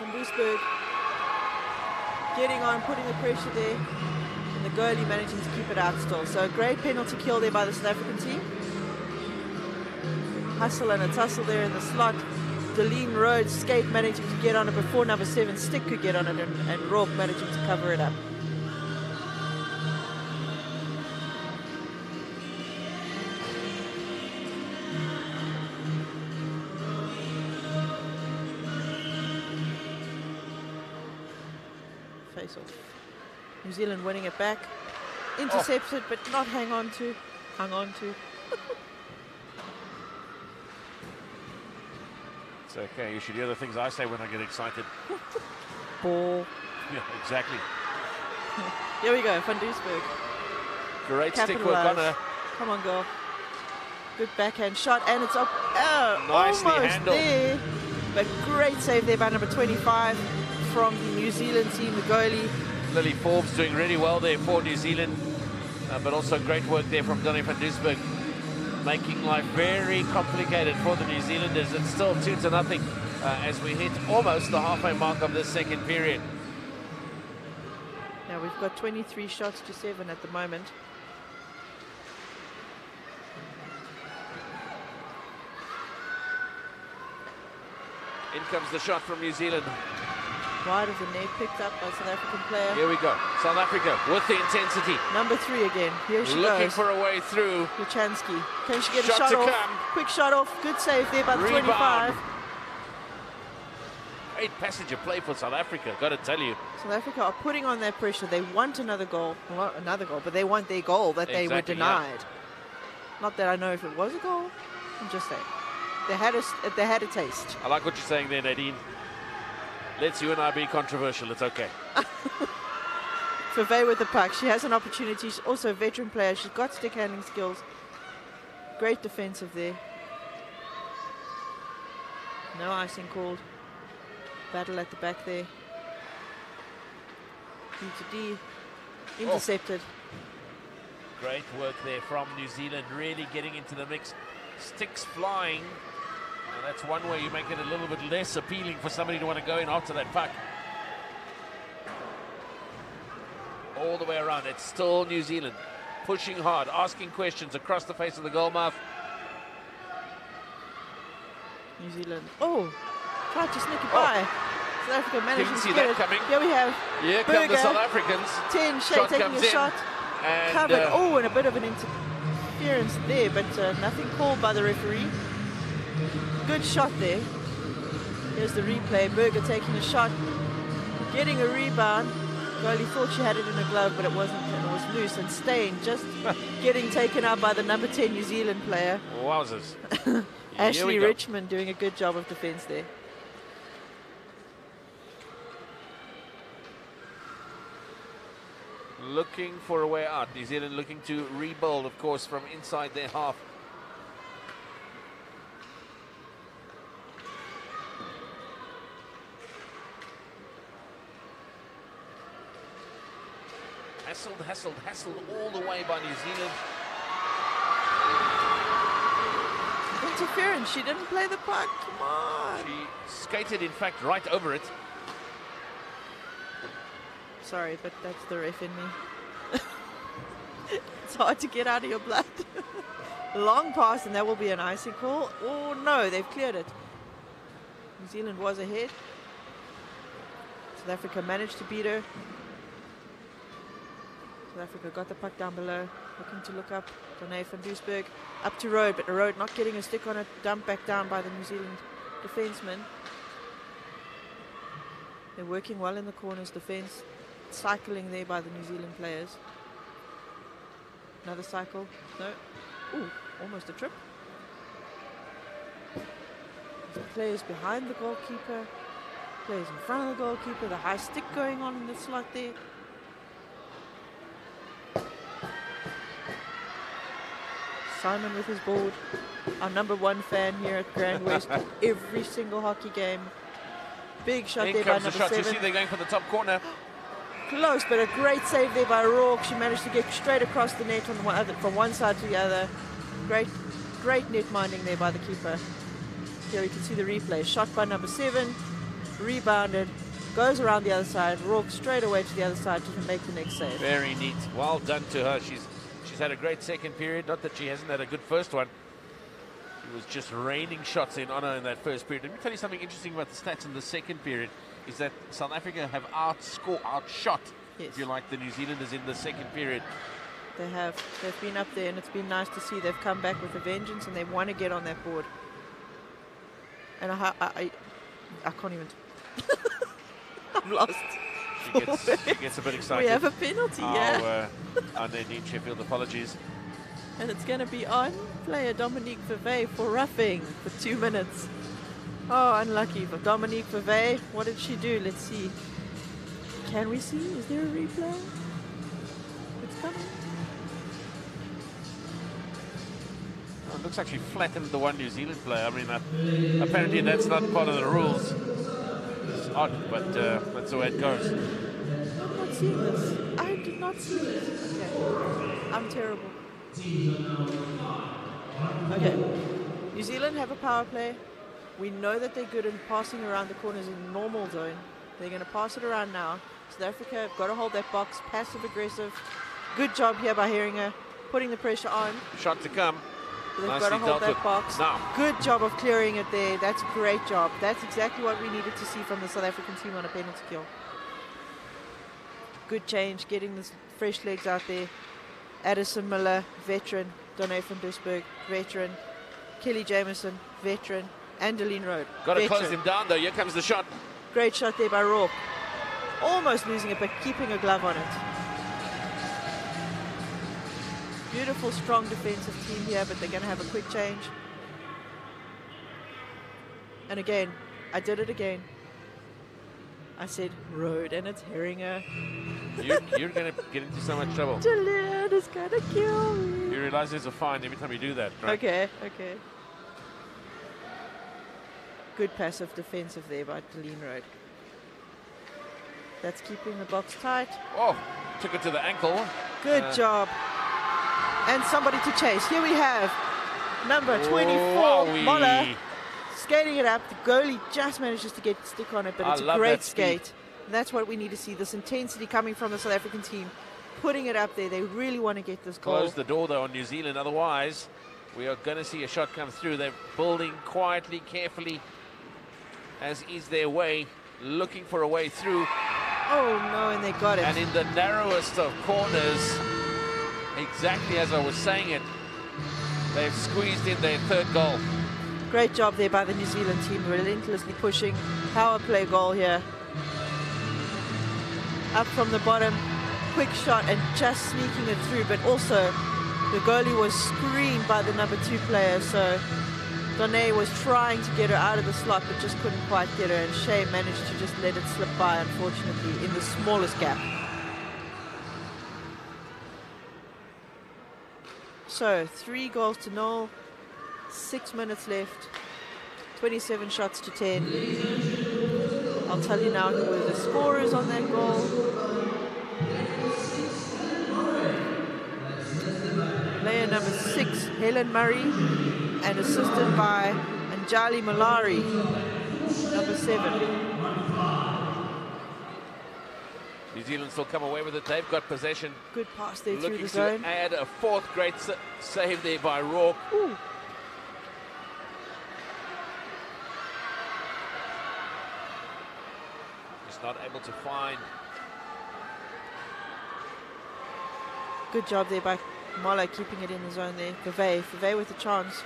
Van Duisburg getting on, putting the pressure there, and the goalie managing to keep it out still. So a great penalty kill there by the South African team. Hustle and a tussle there in the slot. Deline Rhodes skate managing to get on it before number seven Stick could get on it, and, and Rourke managing to cover it up. Face off. New Zealand winning it back. Oh. Intercepted, but not hang on to. Hung on to. It's okay. You should hear the things I say when I get excited. [LAUGHS] Ball. Yeah, exactly. [LAUGHS] Here we go, Van Duisburg. Great stick work on her. Come on, girl. Good backhand shot, and it's up. Oh, Nicely almost handled. there. But great save there by number 25 from the New Zealand team, the goalie. Lily Forbes doing really well there for New Zealand, uh, but also great work there from Donny van Duisburg, making life very complicated for the New Zealanders. It's still two to nothing uh, as we hit almost the halfway mark of this second period. Now we've got 23 shots to seven at the moment. In comes the shot from New Zealand. Wide of the net, picked up by South African player. Here we go. South Africa with the intensity, Number three again. Here she looking goes. for a way through. Luchansky. Can she get Shot a shot off? come. Quick shot off. Good save there by the Rebound. 25. Great passenger play for South Africa, got to tell you. South Africa are putting on that pressure. They want another goal, well, another goal, but they want their goal that they were Exactly, yeah. denied. Not that I know if it was a goal. I'm just saying they had a they had a taste. I like what you're saying there, Nadine. Let's you and I be controversial. It's okay. [LAUGHS] Fave with the puck. She has an opportunity. She's also a veteran player. She's got stick handling skills. Great defensive there. No icing called. Battle at the back there. D to D. Intercepted. Oh. Great work there from New Zealand, really getting into the mix. Sticks flying. And that's one way you make it a little bit less appealing for somebody to want to go in after that puck. All the way around, it's still New Zealand pushing hard, asking questions across the face of the goal mouth. New Zealand. Oh, tried to sneak it Oh. by. South Africa managed to see get that it. coming. Here we have Here come the South Africans. 10 Shea Shot taking a in. shot. And Covered. uh, oh, and a bit of an interference there, but uh, nothing called by the referee. Good shot there. Here's the replay. Berger taking a shot, getting a rebound. Goalie thought she had it in her glove, but it wasn't, and it was loose. And Stain just [LAUGHS] getting taken out by the number 10 New Zealand player. wowzers. [LAUGHS] Ashley. Richmond doing a good job of defense there. looking for a way out. New Zealand looking to rebuild, of course, from inside their half. Hassled, hassled, hassled all the way by New Zealand. Interference. She didn't play the puck. Come on. She skated, in fact, right over it. Sorry, but that's the ref in me. [LAUGHS] it's hard to get out of your blood. [LAUGHS] Long pass, and that will be an icing call. Oh no, they've cleared it. New Zealand was ahead. South Africa managed to beat her. South Africa got the puck down below, looking to look up. Donay van Duisburg up to Road, but the Road not getting a stick on it, dumped back down by the New Zealand defenseman. They're working well in the corners defense cycling there by the New Zealand players. Another cycle. No. Ooh, almost a trip. The players behind the goalkeeper. Players in front of the goalkeeper. The high stick going on in the slot there. Simon with his board. Our number one fan here at GrandWest. [LAUGHS] every single hockey game. Big shot In there by comes the number shot. You seven. see they're going for the top corner. Close, but a great save there by Rourke. She managed to get straight across the net on one other, from one side to the other. Great, great net minding there by the keeper. Here we can see the replay. Shot by number seven, rebounded, goes around the other side. Rourke straight away to the other side to make the next save. Very neat. Well done to her. She's had a great second period. Not that she hasn't had a good first one. It was just raining shots in on her in that first period. Let me tell you something interesting about the stats in the second period. Is that South Africa have outscored, outshot, Yes. if you like, the New Zealanders in the second period. They have. They've been up there, and it's been nice to see they've come back with a vengeance, and they want to get on that board. And I, I, I, I can't even. [LAUGHS] I'm lost. She gets, she [LAUGHS] gets a bit excited. We have a penalty, yeah. Our, uh, our Nadine Sheffield apologies. And it's going to be on player Dominique Vevey for roughing for two minutes. Oh, unlucky for Dominique Vevey. What did she do? Let's see. Can we see? Is there a replay? It's coming. Oh, it looks like she flattened the one New Zealand player. I mean, uh, apparently that's not part of the rules. It's odd, but uh, that's the way it goes. I'm not seeing this. I did not see this. Okay. I'm terrible. Okay. New Zealand have a power play. We know that they're good in passing around the corners in normal zone. They're going to pass it around now. South Africa have got to hold that box, passive aggressive. Good job here by Heringer, putting the pressure on. Shot to come. They've Nicely got to hold that box. Now. Good job of clearing it there. That's a great job. That's exactly what we needed to see from the South African team on a penalty kill. Good change, getting the fresh legs out there. Addison Miller, veteran. Donay van Duisburg, veteran. Kelly Jameson, veteran. Angeline Road, Got to veteran. close him down, though. Here comes the shot. Great shot there by Rourke. Almost losing it, but keeping a glove on it. Beautiful, strong defensive team here, but they're going to have a quick change. And again, I did it again. I said road, and it's Heringer. You're, you're going to get into so much trouble. Julian is going to kill me. You realize there's a fine every time you do that, right? Okay, okay. Good passive defensive there by Deline Road. That's keeping the box tight. Oh, took it to the ankle. Good Uh, job. And somebody to chase. Here we have number 24, Wowie. Moller, skating it up. The goalie just manages to get stick on it, but I it's a great skate. And that's what we need to see. This intensity coming from the South African team, putting it up there. They really want to get this goal. Close the door though on New Zealand. Otherwise, we are going to see a shot come through. They're building quietly, carefully, as is their way, looking for a way through. Oh no, and they got it. And in the narrowest of corners, exactly as I was saying it, they've squeezed in their third goal. Great job there by the New Zealand team, relentlessly pushing. Power play goal here. Up from the bottom, quick shot and just sneaking it through, but also the goalie was screened by the number two player, so Donne was trying to get her out of the slot, but just couldn't quite get her, and Shea managed to just let it slip by, unfortunately, in the smallest gap. So, three goals to nil, six minutes left, 27 shots to 10. I'll tell you now who the scorers on that goal. Player number six, Helen Murray, and assisted by Anjali Malari, number seven. New Zealand still come away with it. They've got possession. Good pass there through Looking the to zone. add a fourth great sa- save there by Rourke. Ooh. Just not able to find. Good job there by Mola keeping it in the zone there. Vevey, Vevey with a chance.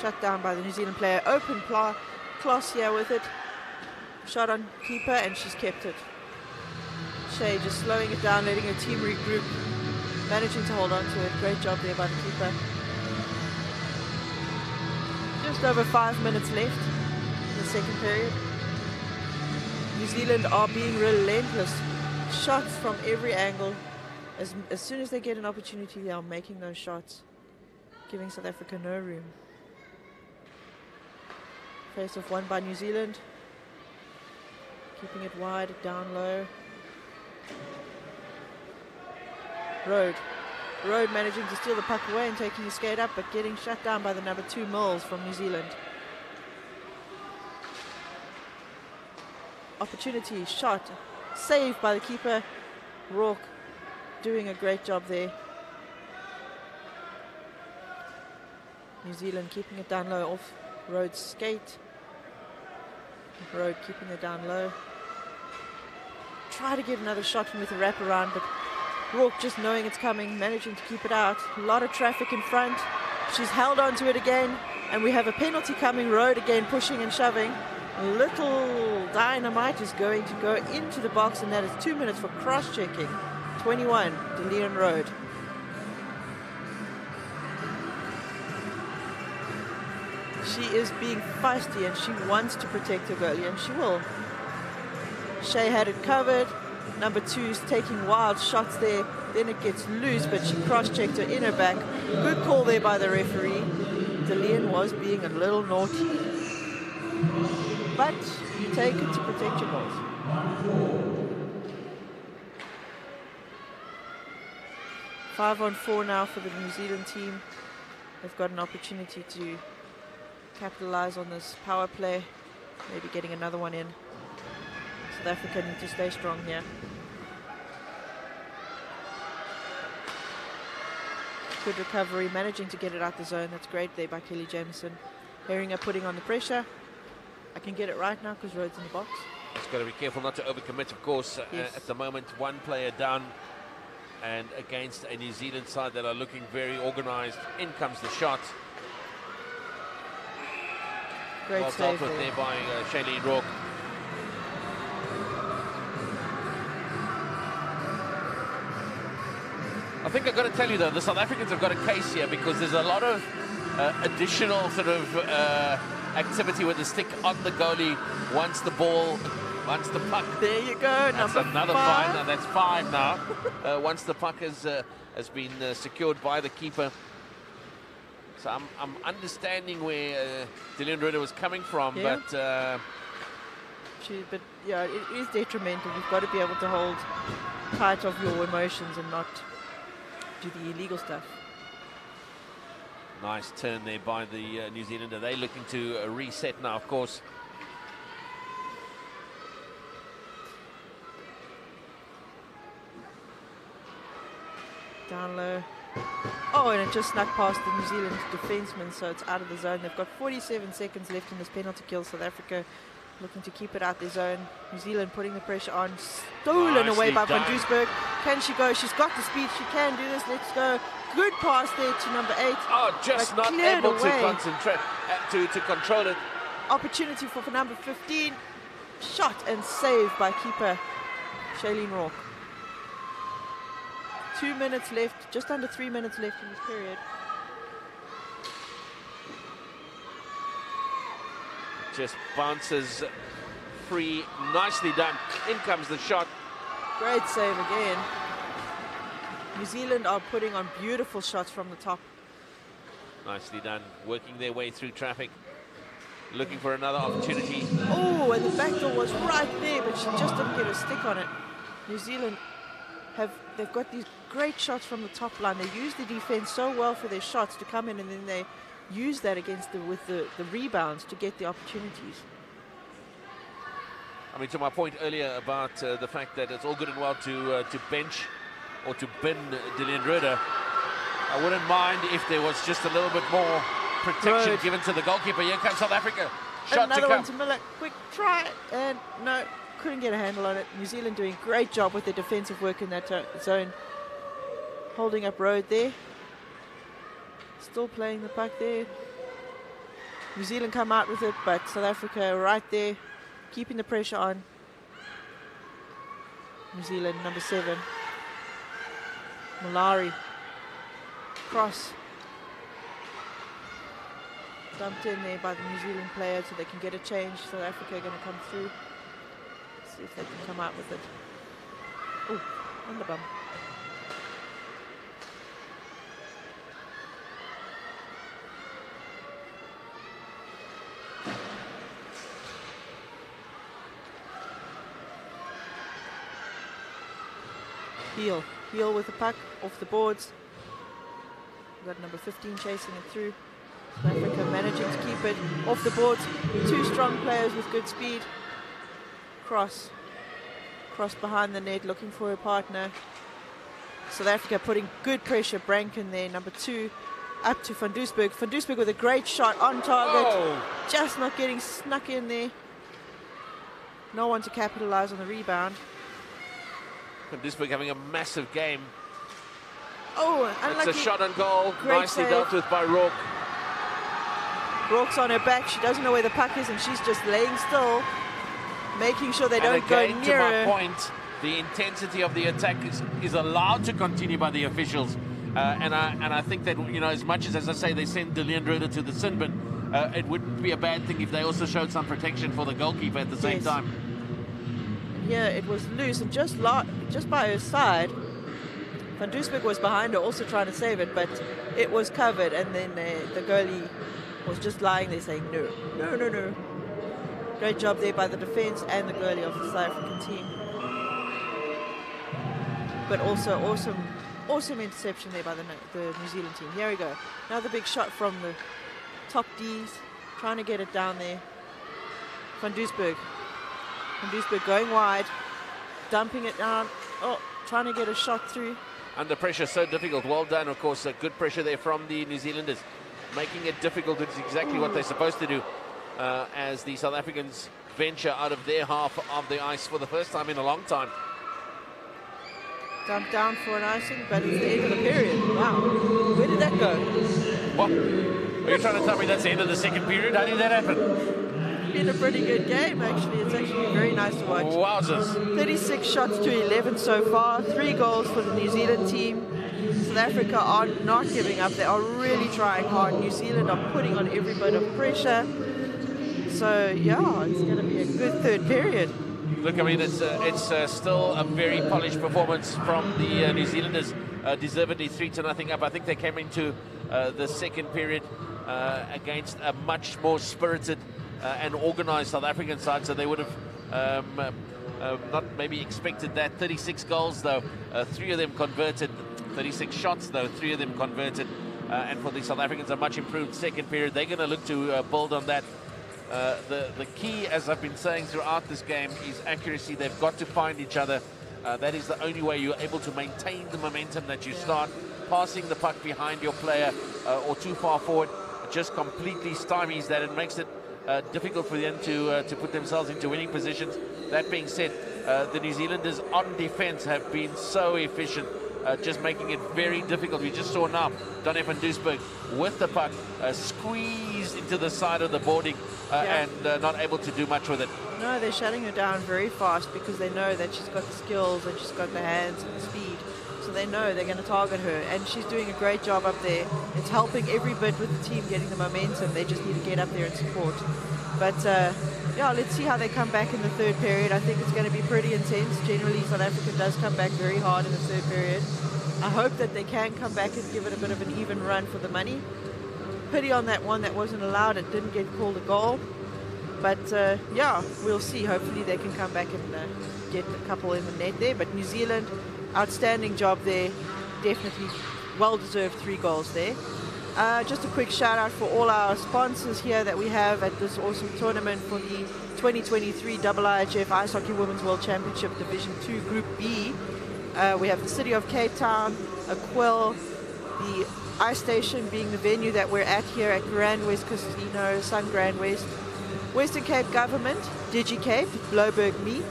Shut down by the New Zealand player. Open pla- class here with it. Shot on keeper and she's kept it. Shea just slowing it down, letting her team regroup. Managing to hold on to it. Great job there by the keeper. Just over five minutes left in the second period. New Zealand are being relentless. Shots from every angle. As, as soon as they get an opportunity, they are making those shots, giving South Africa no room. Face off one by New Zealand. Keeping it wide, down low. Road. Road managing to steal the puck away and taking his skate up, but getting shut down by the number two Mills from New Zealand. Opportunity, shot, saved by the keeper. Rourke doing a great job there. New Zealand keeping it down low off Road skate. Road keeping it down low. Try to get another shot from with a wraparound, but Rourke just knowing it's coming, managing to keep it out. A lot of traffic in front. She's held on to it again, and we have a penalty coming. Road again pushing and shoving. Little dynamite is going to go into the box, and that is two minutes for cross checking. 21, DeLeon Road. She is being feisty and she wants to protect her goalie, and she will. Shea had it covered. Number two is taking wild shots there. Then it gets loose, but she cross-checked her inner back. Good call there by the referee. DeLeon was being a little naughty. But you take it to protect your goals. Five on four now for the New Zealand team. They've got an opportunity to capitalize on this power play, maybe getting another one in. South Africa need to stay strong here. Good recovery, managing to get it out the zone. That's great there by Kelly Jameson. Herringer putting on the pressure. I can get it right now because Rhodes in the box. Just got to be careful not to overcommit, of course. Uh, at the moment, one player down, and against a New Zealand side that are looking very organised. In comes the shot. Great well save there. there by uh, Shailene Rourke. Think I've got to tell you though, the South Africans have got a case here because there's a lot of uh, additional sort of uh, activity with the stick on the goalie once the ball, once the puck. There you go, That's another five. fine. Now that's five now. [LAUGHS] uh, once the puck has uh, has been uh, secured by the keeper. So I'm, I'm understanding where uh, Dylan Ritter was coming from, Yeah. but uh, She- but yeah, it is detrimental. You've got to be able to hold tight of your emotions and not do the illegal stuff. Nice turn there by the uh, New Zealander. They're looking to uh, reset now, of course. Down low. Oh, and it just snuck past the New Zealand defenseman, so it's out of the zone. They've got 47 seconds left in this penalty kill. South Africa looking to keep it out their zone. New Zealand putting the pressure on. Stolen Nicely away by Van. Duisburg. Can she go? She's got the speed. She can do this. Let's go. Good pass there to number eight. Oh, just not able to concentrate, uh, to, to control it. Opportunity for, for number 15. Shot and saved by keeper Shailene Rourke. Two minutes left, just under three minutes left in this period. Just bounces free. Nicely done. In comes the shot. Great save again. New Zealand are putting on beautiful shots from the top. Nicely done. Working their way through traffic. Looking for another opportunity. Oh, and the back door was right there, but she just didn't get a stick on it. New Zealand have they've got these great shots from the top line. They use the defense so well for their shots to come in, and then they use that against the with the, the rebounds to get the opportunities. I mean, to my point earlier about uh, the fact that it's all good and well to uh, to bench or to bin Dylan Rudder. I wouldn't mind if there was just a little bit more protection Right. given to the goalkeeper. Here comes South Africa. Shot Another to one to Miller. Quick try, and no, couldn't get a handle on it. New Zealand doing great job with their defensive work in that uh, zone, holding up road there. Still playing the puck there. New Zealand come out with it, but South Africa right there, keeping the pressure on. New Zealand number seven. Malari. Cross. Dumped in there by the New Zealand player so they can get a change. South Africa are going to come through. See if they can come out with it. Oh, on the bum. Heel. Heel with the puck off the boards. We've got number 15 chasing it through. South Africa managing to keep it off the boards. Two strong players with good speed. Cross. Cross behind the net looking for a partner. South Africa putting good pressure. Branken there, number two. Up to Van Duisburg. Van Duisburg with a great shot on target. Oh, Just not getting snuck in there. No one to capitalize on the rebound. Van Duisburg having a massive game. Oh, It's a shot on goal. Great Nicely save. dealt with by Rourke. Rourke's on her back. She doesn't know where the puck is, and she's just laying still, making sure they and don't go again, to near my her. point, the intensity of the attack is, is allowed to continue by the officials. Uh, and I and I think that you know as much as as I say they send Delian to the sin bin, uh, it wouldn't be a bad thing if they also showed some protection for the goalkeeper at the same Yes. time. Yeah, it was loose, and just just by her side, Van Duisburg was behind her, also trying to save it, but it was covered, and then uh, the goalie was just lying there saying no, no, no, no. Great job there by the defense and the goalie of the South African team. But also awesome, awesome interception there by the, the New Zealand team. Here we go. Another big shot from the top D's, trying to get it down there. Van Duisburg. Van Duisburg going wide, dumping it down. Oh, trying to get a shot through. Under pressure, so difficult. Well done, of course. Uh, good pressure there from the New Zealanders, making it difficult. It's exactly what they're supposed to do uh, as the South Africans venture out of their half of the ice for the first time in a long time. Dumped down for an icing, but it's the end of the period. Wow. Where did that go? What? Are you trying to tell me that's the end of the second period? How did that happen? Been a pretty good game, actually. It's actually very nice to watch. Wowzers. 36 shots to 11 so far, three goals for the New Zealand team. South Africa are not giving up. They are really trying hard. New Zealand are putting on every bit of pressure. So, yeah, it's going to be a good third period. Look, I mean, it's uh, it's uh, still a very polished performance from the uh, New Zealanders, uh, deservedly three to nothing up. I think they came into uh, the second period uh, against a much more spirited and organised South African side, so they would have um, uh, uh, not maybe expected that. 36 goals, though, uh, three of them converted. 36 shots, though, three of them converted. uh, and for the South Africans, a much improved second period. They're going to look to uh, build on that. Uh, the, the key, as I've been saying throughout this game, is accuracy. They've got to find each other. Uh, that is the only way you're able to maintain the momentum that you start. Passing the puck behind your player uh, or too far forward just completely stymies that and makes it uh, difficult for them to uh, to put themselves into winning positions. That being said, uh, the New Zealanders on defense have been so efficient, uh, just making it very difficult. We just saw now Donny van Duisburg with the puck uh, squeezed into the side of the boarding uh, Yeah. and uh, not able to do much with it. No, they're shutting her down very fast because they know that she's got the skills and she's got the hands and the speed. So they know they're going to target her, and she's doing a great job up there. It's helping every bit with the team getting the momentum. They just need to get up there and support. But uh, yeah, let's see how they come back in the third period. I think it's going to be pretty intense. Generally, South Africa does come back very hard in the third period. I hope that they can come back and give it a bit of an even run for the money. Pity on that one that wasn't allowed. It didn't get called a goal. But uh, yeah, we'll see. Hopefully they can come back and uh, get a couple in the net there. But New Zealand, outstanding job there. Definitely well-deserved three goals there. Uh, just a quick shout out for all our sponsors here that we have at this awesome tournament for the 2023 IIHF Ice Hockey Women's World Championship Division 2 Group B. Uh, we have the City of Cape Town, Aquil, the ice station being the venue that we're at here at GrandWest Casino, Sun GrandWest. Western Cape Government, DigiCape, Bloberg Meat,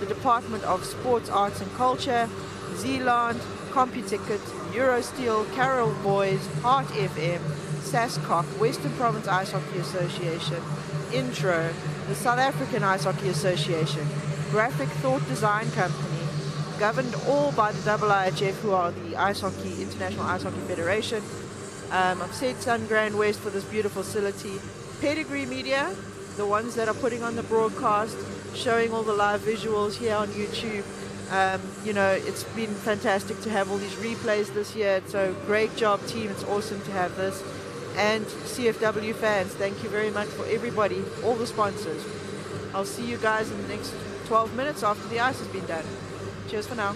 the Department of Sports, Arts and Culture, Zealand, CompuTicket, Eurosteel, Carrol Boyes, Heart FM, SASCOC, Western Province Ice Hockey Association, Intro, the South African Ice Hockey Association, Graphic Thought Design Company, governed all by the IIHF, who are the Ice Hockey International Ice Hockey Federation. Um, I've said Sun GrandWest for this beautiful facility. Pedigree Media, the ones that are putting on the broadcast, showing all the live visuals here on YouTube. Um, you know, it's been fantastic to have all these replays this year. So great job, team. It's awesome to have this. And CFW fans, thank you very much for everybody, all the sponsors. I'll see you guys in the next 12 minutes after the ice has been done. Cheers for now.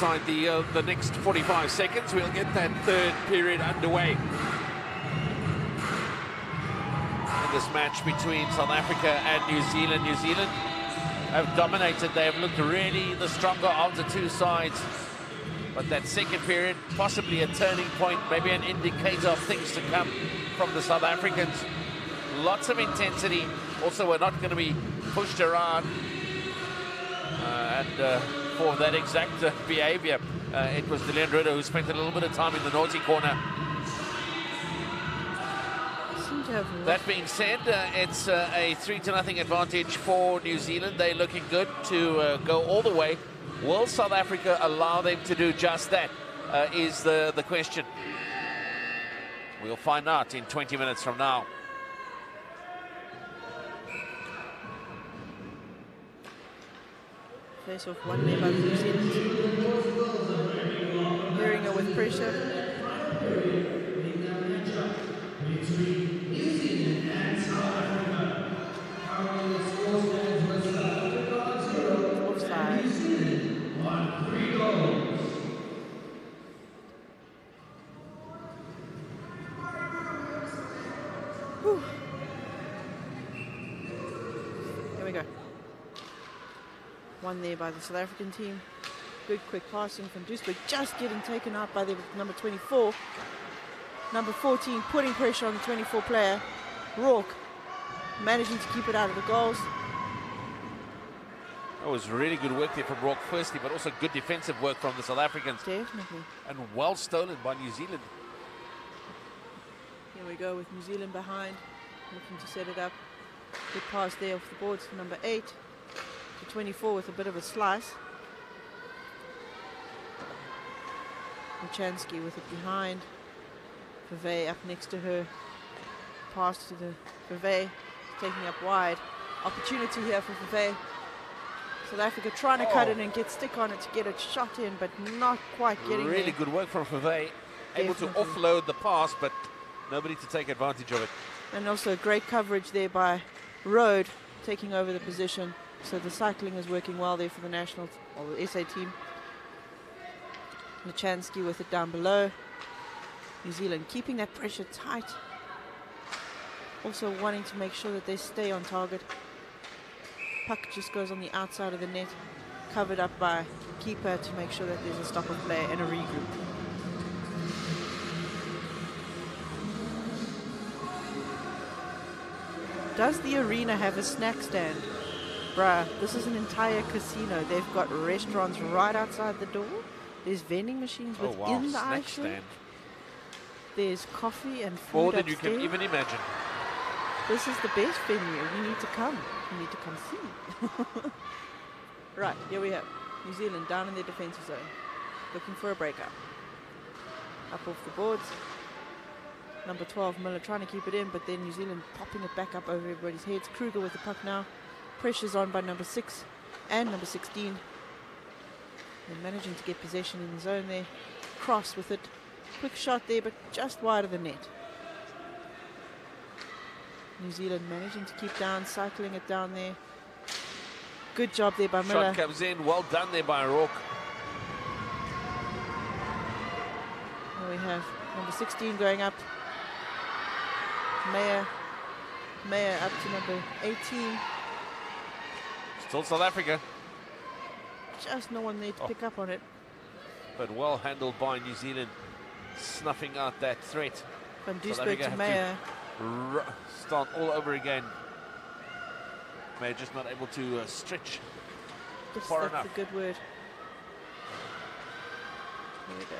Inside the uh, the next 45 seconds. We'll get that third period underway. In this match between South Africa and New Zealand. New Zealand have dominated. They have looked really the stronger of the two sides. But that second period, possibly a turning point, maybe an indicator of things to come from the South Africans. Lots of intensity. Also, we're not going to be pushed around. Uh, and uh, for that exact uh, behavior, uh, it was Delenn Ritter who spent a little bit of time in the naughty corner. Seem to have That being said, uh, it's uh, a three to nothing advantage for New Zealand. They're looking good to uh, go all the way. Will South Africa allow them to do just that? Uh, is the, the question. We'll find out in 20 minutes from now. Face off one by the New Zealand with pressure. Offside. Whew. Here we go. One there by the South African team. Good quick passing from Duisburg, just getting taken out by the number 24. Number 14 putting pressure on the 24 player. Rourke managing to keep it out of the goals. That was really good work there from Rourke firstly, but also good defensive work from the South Africans Definitely. and well stolen by New Zealand. Here we go with New Zealand behind, looking to set it up. Good pass there off the boards for number 8 to 24 with a bit of a slice. Machansky with it behind. Pavey up next to her. Pass to the Pavey, taking up wide. Opportunity here for Pavey. South Africa trying to cut Oh. it and get stick on it to get a shot in, but not quite getting Really there. good work from Fave. Able to offload the pass, but nobody to take advantage of it. And also great coverage there by Road taking over the position. So the cycling is working well there for the national or the SA team. Lachansky with it down below. New Zealand keeping that pressure tight. Also wanting to make sure that they stay on target. Puck just goes on the outside of the net, covered up by keeper to make sure that there's a stop of play and a regroup. Does the arena have a snack stand? Bruh, this is an entire casino. They've got restaurants right outside the door. There's vending machines Oh within wow, the snack ice stand. There's coffee and food More than you can even imagine. This is the best venue. You need to come. You need to come see. [LAUGHS] right, here we have New Zealand down in their defensive zone, looking for a breakout. Up off the boards. Number 12, Miller trying to keep it in, but then New Zealand popping it back up over everybody's heads. Kruger with the puck now. Pressure's on by number 6 and number 16. They're managing to get possession in the zone there. Cross with it. Quick shot there, but just wide of the net. New Zealand managing to keep down, cycling it down there. Good job there by Miller. Shot comes in. Well done there by Rourke. We have number 16 going up. Mayer. Mayer up to number 18. Still South Africa, Just no one there to Oh. pick up on it. but well handled by New Zealand, snuffing out that threat. From Duisburg to Mayer. R- start all over again. May just not able to uh, stretch. Just far that's a good word. Here we go.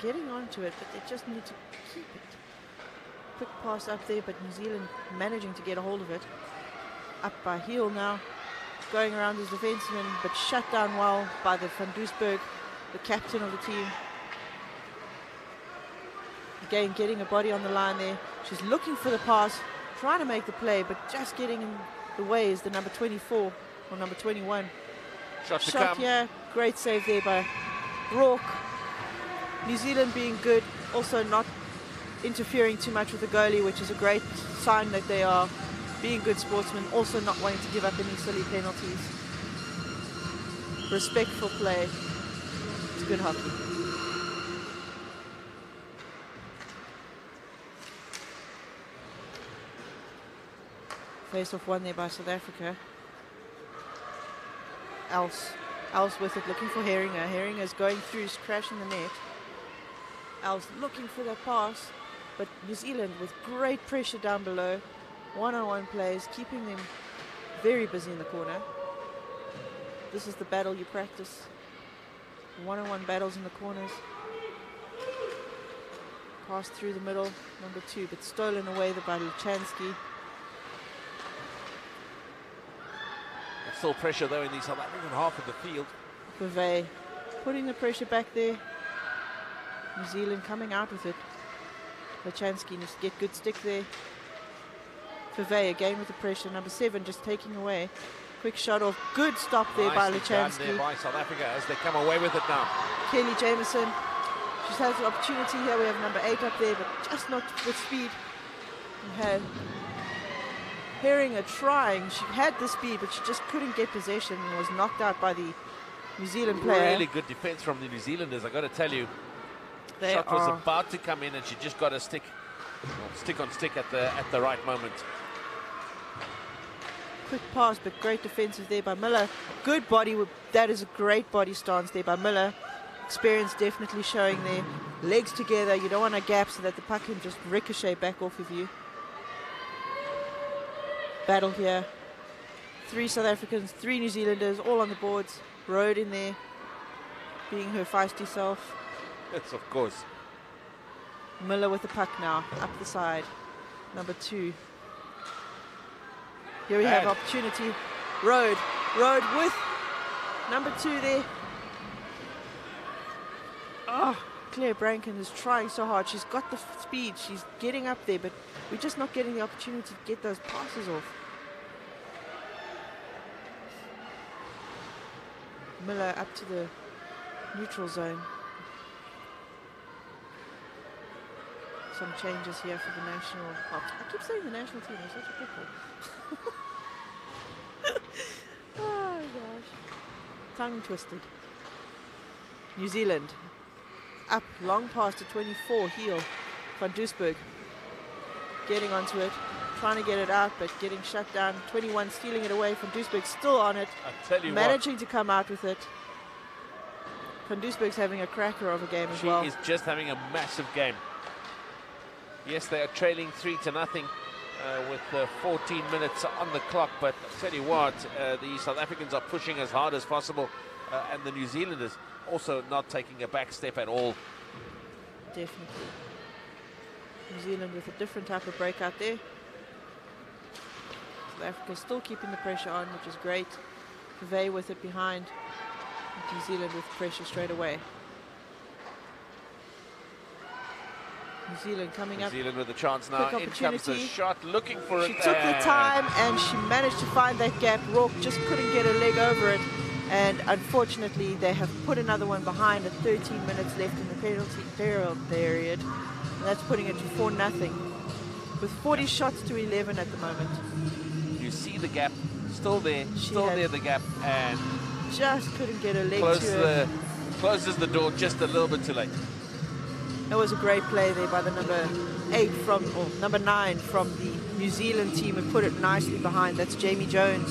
Getting onto it, but they just need to keep it. Quick pass up there, but New Zealand managing to get a hold of it. Up by heel now, going around his defenseman, but shut down well by the Van Duisburg, the captain of the team. Again, getting a body on the line there. She's looking for the pass, trying to make the play, but just getting in the way is the number 24 or number 21. Shot to Shot come. here, great save there by Rourke. New Zealand being good, also not interfering too much with the goalie, which is a great sign that they are being good sportsmen, also not wanting to give up any silly penalties. respectful play. It's good hockey. Face off one there by South Africa. Else. Else with it, looking for Herringer. Herringer's going through, crashing the net. Else looking for that pass, but New Zealand with great pressure down below. One-on-one plays, keeping them very busy in the corner. This is the battle you practice. One-on-one battles in the corners. Pass through the middle, number two, but stolen away by Luchansky. Still pressure though in the South African half of the field. Purvey putting the pressure back there. New Zealand coming out with it. Lachansky needs to get good stick there. Purvey again with the pressure. Number seven just taking away. Quick shot off. Good stop there by Nicely done there Lachansky. by South Africa as they come away with it now. Kelly Jameson. She has an opportunity here. We have number eight up there, but just not with speed. We had Herringer trying. She had the speed, but she just couldn't get possession and was knocked out by the New Zealand player. Really good defense from the New Zealanders. I got to tell you, They shot was oh. about to come in, and she just got a stick, stick on stick at the at the right moment. Quick pass, but great defensive there by Miller. Good body. That is a great body stance there by Miller. Experience definitely showing there. Legs together. You don't want a gap so that the puck can just ricochet back off of you. Battle here. Three South Africans, three New Zealanders, all on the boards. Road in there, being her feisty self. Yes, of course. Miller with the puck now, up the side. Number two. Here we have opportunity. Road. Road with number two there. Oh, Claire Branken is trying so hard. She's got the speed. She's getting up there, but we're just not getting the opportunity to get those passes off. Miller up to the neutral zone. Some changes here for the national. I keep saying the national team. I'm such a pickle. [LAUGHS] oh gosh, tongue twisted. New Zealand up long past to 24 heel van Duisburg getting onto it trying to get it out but getting shut down 21 stealing it away from Duisburg still on it I tell you managing to come out with it Van Duisburg's having a cracker of a game what, as she well is just having a massive game. Yes, they are trailing three to nothing uh, with uh, 14 minutes on the clock. But I tell you what, uh, the South Africans are pushing as hard as possible, uh, and the New Zealanders also not taking a back step at all. Definitely. New Zealand with a different type of breakout there. South Africa still keeping the pressure on, which is great. Purvey with it behind. New Zealand with pressure straight away. New Zealand coming New up. Zealand with a chance now. In comes the shot, looking for She it. took the time and she managed to find that gap. Rourke just couldn't get a leg over it. And unfortunately, they have put another one behind at 13 minutes left in the penalty period. And that's putting it to 4 nothing. With 40 shots to 11 at the moment. You see the gap, still there, She still there, the gap, and Just couldn't get a leg close to it. closes the door just a little bit too late. That was a great play there by the number 8 from, or number 9 from the New Zealand team and put it nicely behind. That's Jamie Jones.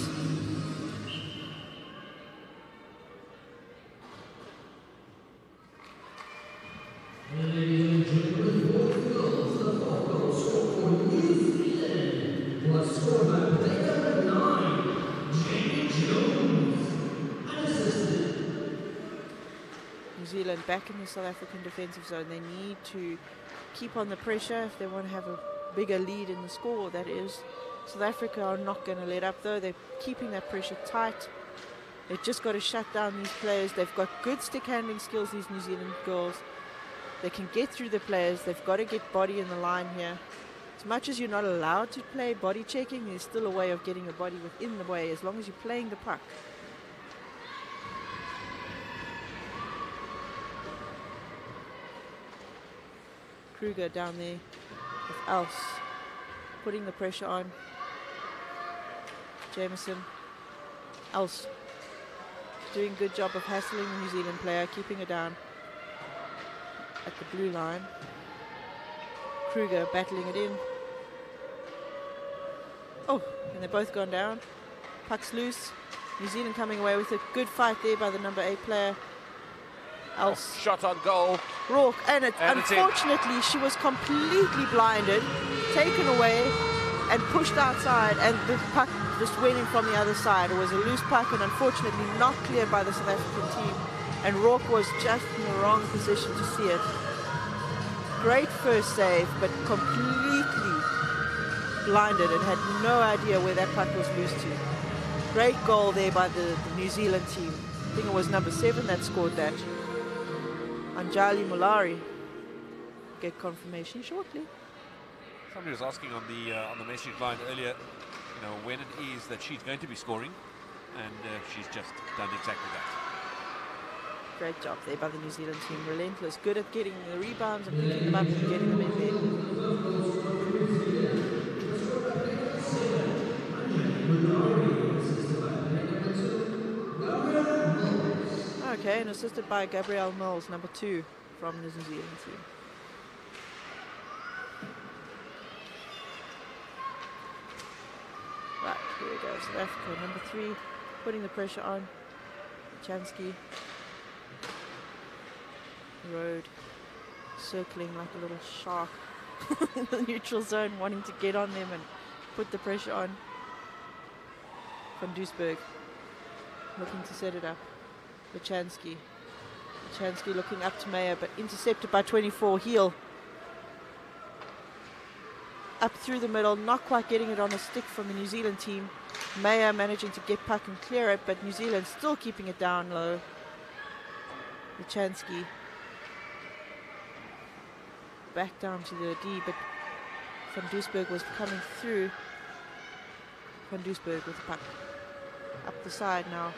Back in the South African defensive zone. They need to keep on the pressure if they want to have a bigger lead in the score. That is, South Africa are not going to let up though. They're keeping that pressure tight. They've just got to shut down these players. They've got good stick handling skills. These New Zealand girls. They can get through the players. They've got to get body in the line here. As much as you're not allowed to play body checking, there's still a way of getting your body within the way as long as you're playing the puck. Kruger down there with Else putting the pressure on. Jameson. Else. doing a good job of hassling the New Zealand player, keeping her down at the blue line. Kruger battling it in. Oh, and they're both gone down. Puck's loose. New Zealand coming away with a good fight there by the number eight player. Else Shot on goal. Rourke, and, it, And unfortunately, she was completely blinded, taken away, and pushed outside, and the puck just went in from the other side. It was a loose puck, and unfortunately not cleared by the South African team. And Rourke was just in the wrong position to see it. Great first save, but completely blinded and had no idea where that puck was loose to. Great goal there by the, the New Zealand team. I think it was number seven that scored that. Anjali Malari. Get confirmation shortly. Somebody was asking on the uh, on the message line earlier, you know, when it is that she's going to be scoring, and uh, she's just done exactly that. Great job there by the New Zealand team. Relentless. Good at getting the rebounds and picking them up and getting them in there. Okay, and assisted by Gabrielle Mills, number two from the New Zealand team. Right, here we go. South Africa, number three, putting the pressure on. Chansky. Road circling like a little shark [LAUGHS] in the neutral zone, wanting to get on them and put the pressure on. Van Duisburg looking to set it up. Lachansky. Lachansky looking up to Mayer, but intercepted by 24. Heel. Up through the middle, not quite getting it on a stick from the New Zealand team. Mayer managing to get puck and clear it, but New Zealand still keeping it down low. Lachansky back down to the D, but Van Duisburg was coming through. Van Duisburg with the puck. Up the side now.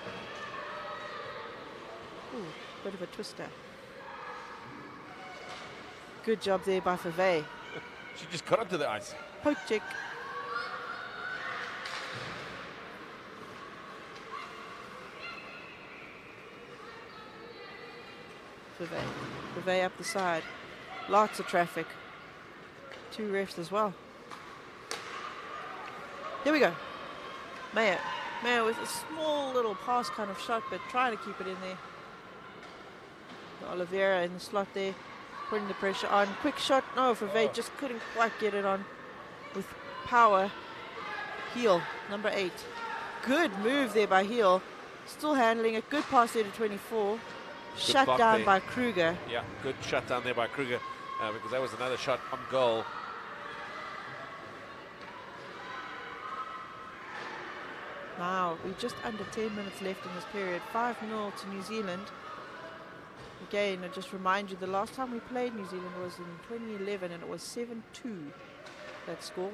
Ooh, bit of a twister. Good job there by Fave. [LAUGHS] She just got onto the ice. Poke check. Fave. Fave up the side. Lots of traffic. Two refs as well. Here we go. Mayo. Mayo with a small little pass kind of shot, but trying to keep it in there. Oliveira in the slot there, putting the pressure on. Quick shot. No, Fave just couldn't quite get it on with power. Heel, number eight. Good move there by Heel. Still handling a Good pass there to 24. Shut down there. by Kruger. Yeah, good shut down there by Kruger, uh, because that was another shot on goal. Now, we're just under 10 minutes left in this period. 5 0 to New Zealand. Again, I just remind you the last time we played New Zealand was in 2011 and it was 7 2 that score.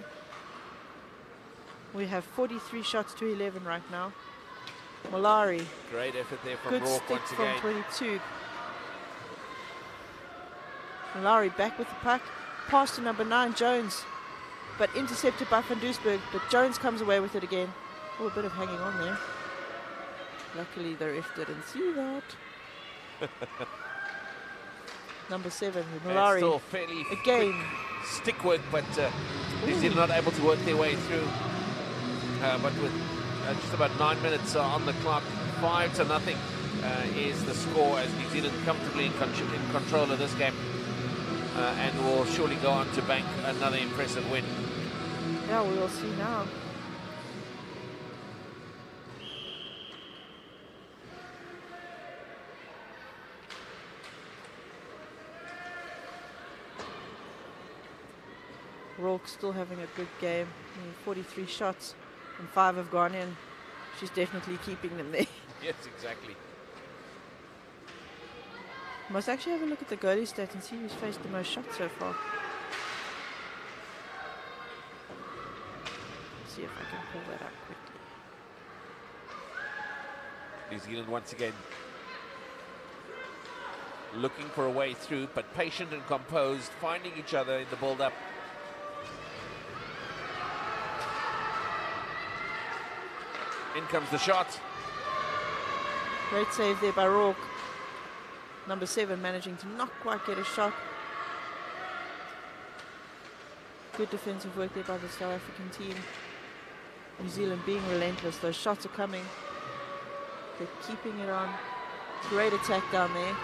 We have 43 shots to 11 right now. Malari, Great effort there from good Rourke stick once from again. 22. Malari back with the puck. Pass to number 9, Jones. But intercepted by Van Duisburg. But Jones comes away with it again. Oh, a bit of hanging on there. Luckily, the ref didn't see that. [LAUGHS] number 7, And Malari. still fairly Again. stick work, but uh, New Zealand not able to work their way through. Uh, but with uh, just about nine minutes uh, on the clock, five to nothing uh, is the score as New Zealand comfortably in, con- in control of this game. Uh, and will surely go on to bank another impressive win. Yeah, we will see now. Rourke still having a good game. I mean, 43 shots and five have gone in. She's definitely keeping them there. [LAUGHS] Yes, exactly. Must actually have a look at the goalie stats and see who's faced the most shots so far. Let's See if I can pull that up quickly. New Zealand once again looking for a way through, but patient and composed, finding each other in the build-up. In comes the shot. Great save there by Rourke. Number seven managing to not quite get a shot. Good defensive work there by the South African team. New Zealand being relentless. Those shots are coming. They're keeping it on. Great attack down there.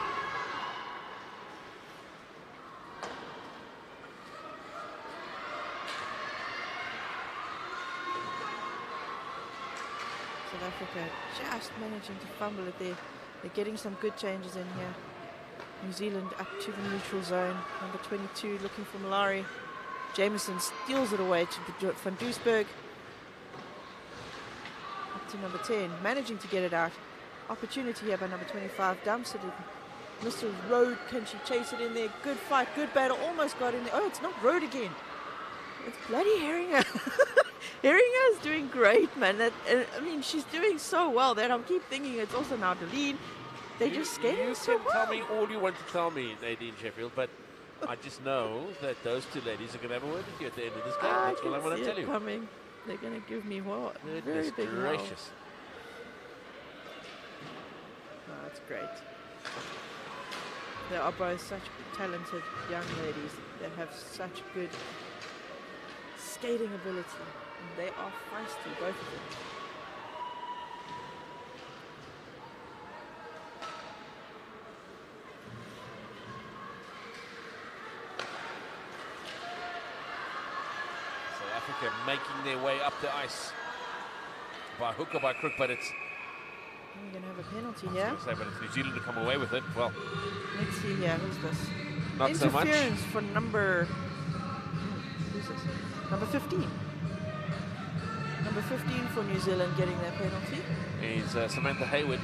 Africa just managing to fumble it there. They're getting some good changes in here. New Zealand up to the neutral zone. Number 22 looking for Malari. Jameson steals it away to Van Duisburg. Up to number 10, managing to get it out. Opportunity here by number 25, dumps it in. Road, can she chase it in there? Good fight, good battle, almost got in there. Oh, it's not Road again. It's bloody Herringer. [LAUGHS] Herringer is doing great, man. That, I mean, she's doing so well that I keep thinking it's also now Deline. They You- just skating You so can well. tell me all you want to tell me, Nadine Sheffield, but I just know that those two ladies are going to have a word with you at the end of this game. I That's all I want to tell you. Coming. They're going to give me what? a Very big gracious. Oh, that's great. They are both such talented young ladies that have such good skating ability. They are feisty, both of them. South Africa making their way up the ice by hook or by crook, but it's, We're going to have a penalty here. say, but it's New Zealand to come away with it. Well, Let's see here. Who's this? not so much. Interference for number. Who's this? Number 15. Number 15 for New Zealand getting their penalty. Is uh, Samantha Hayward.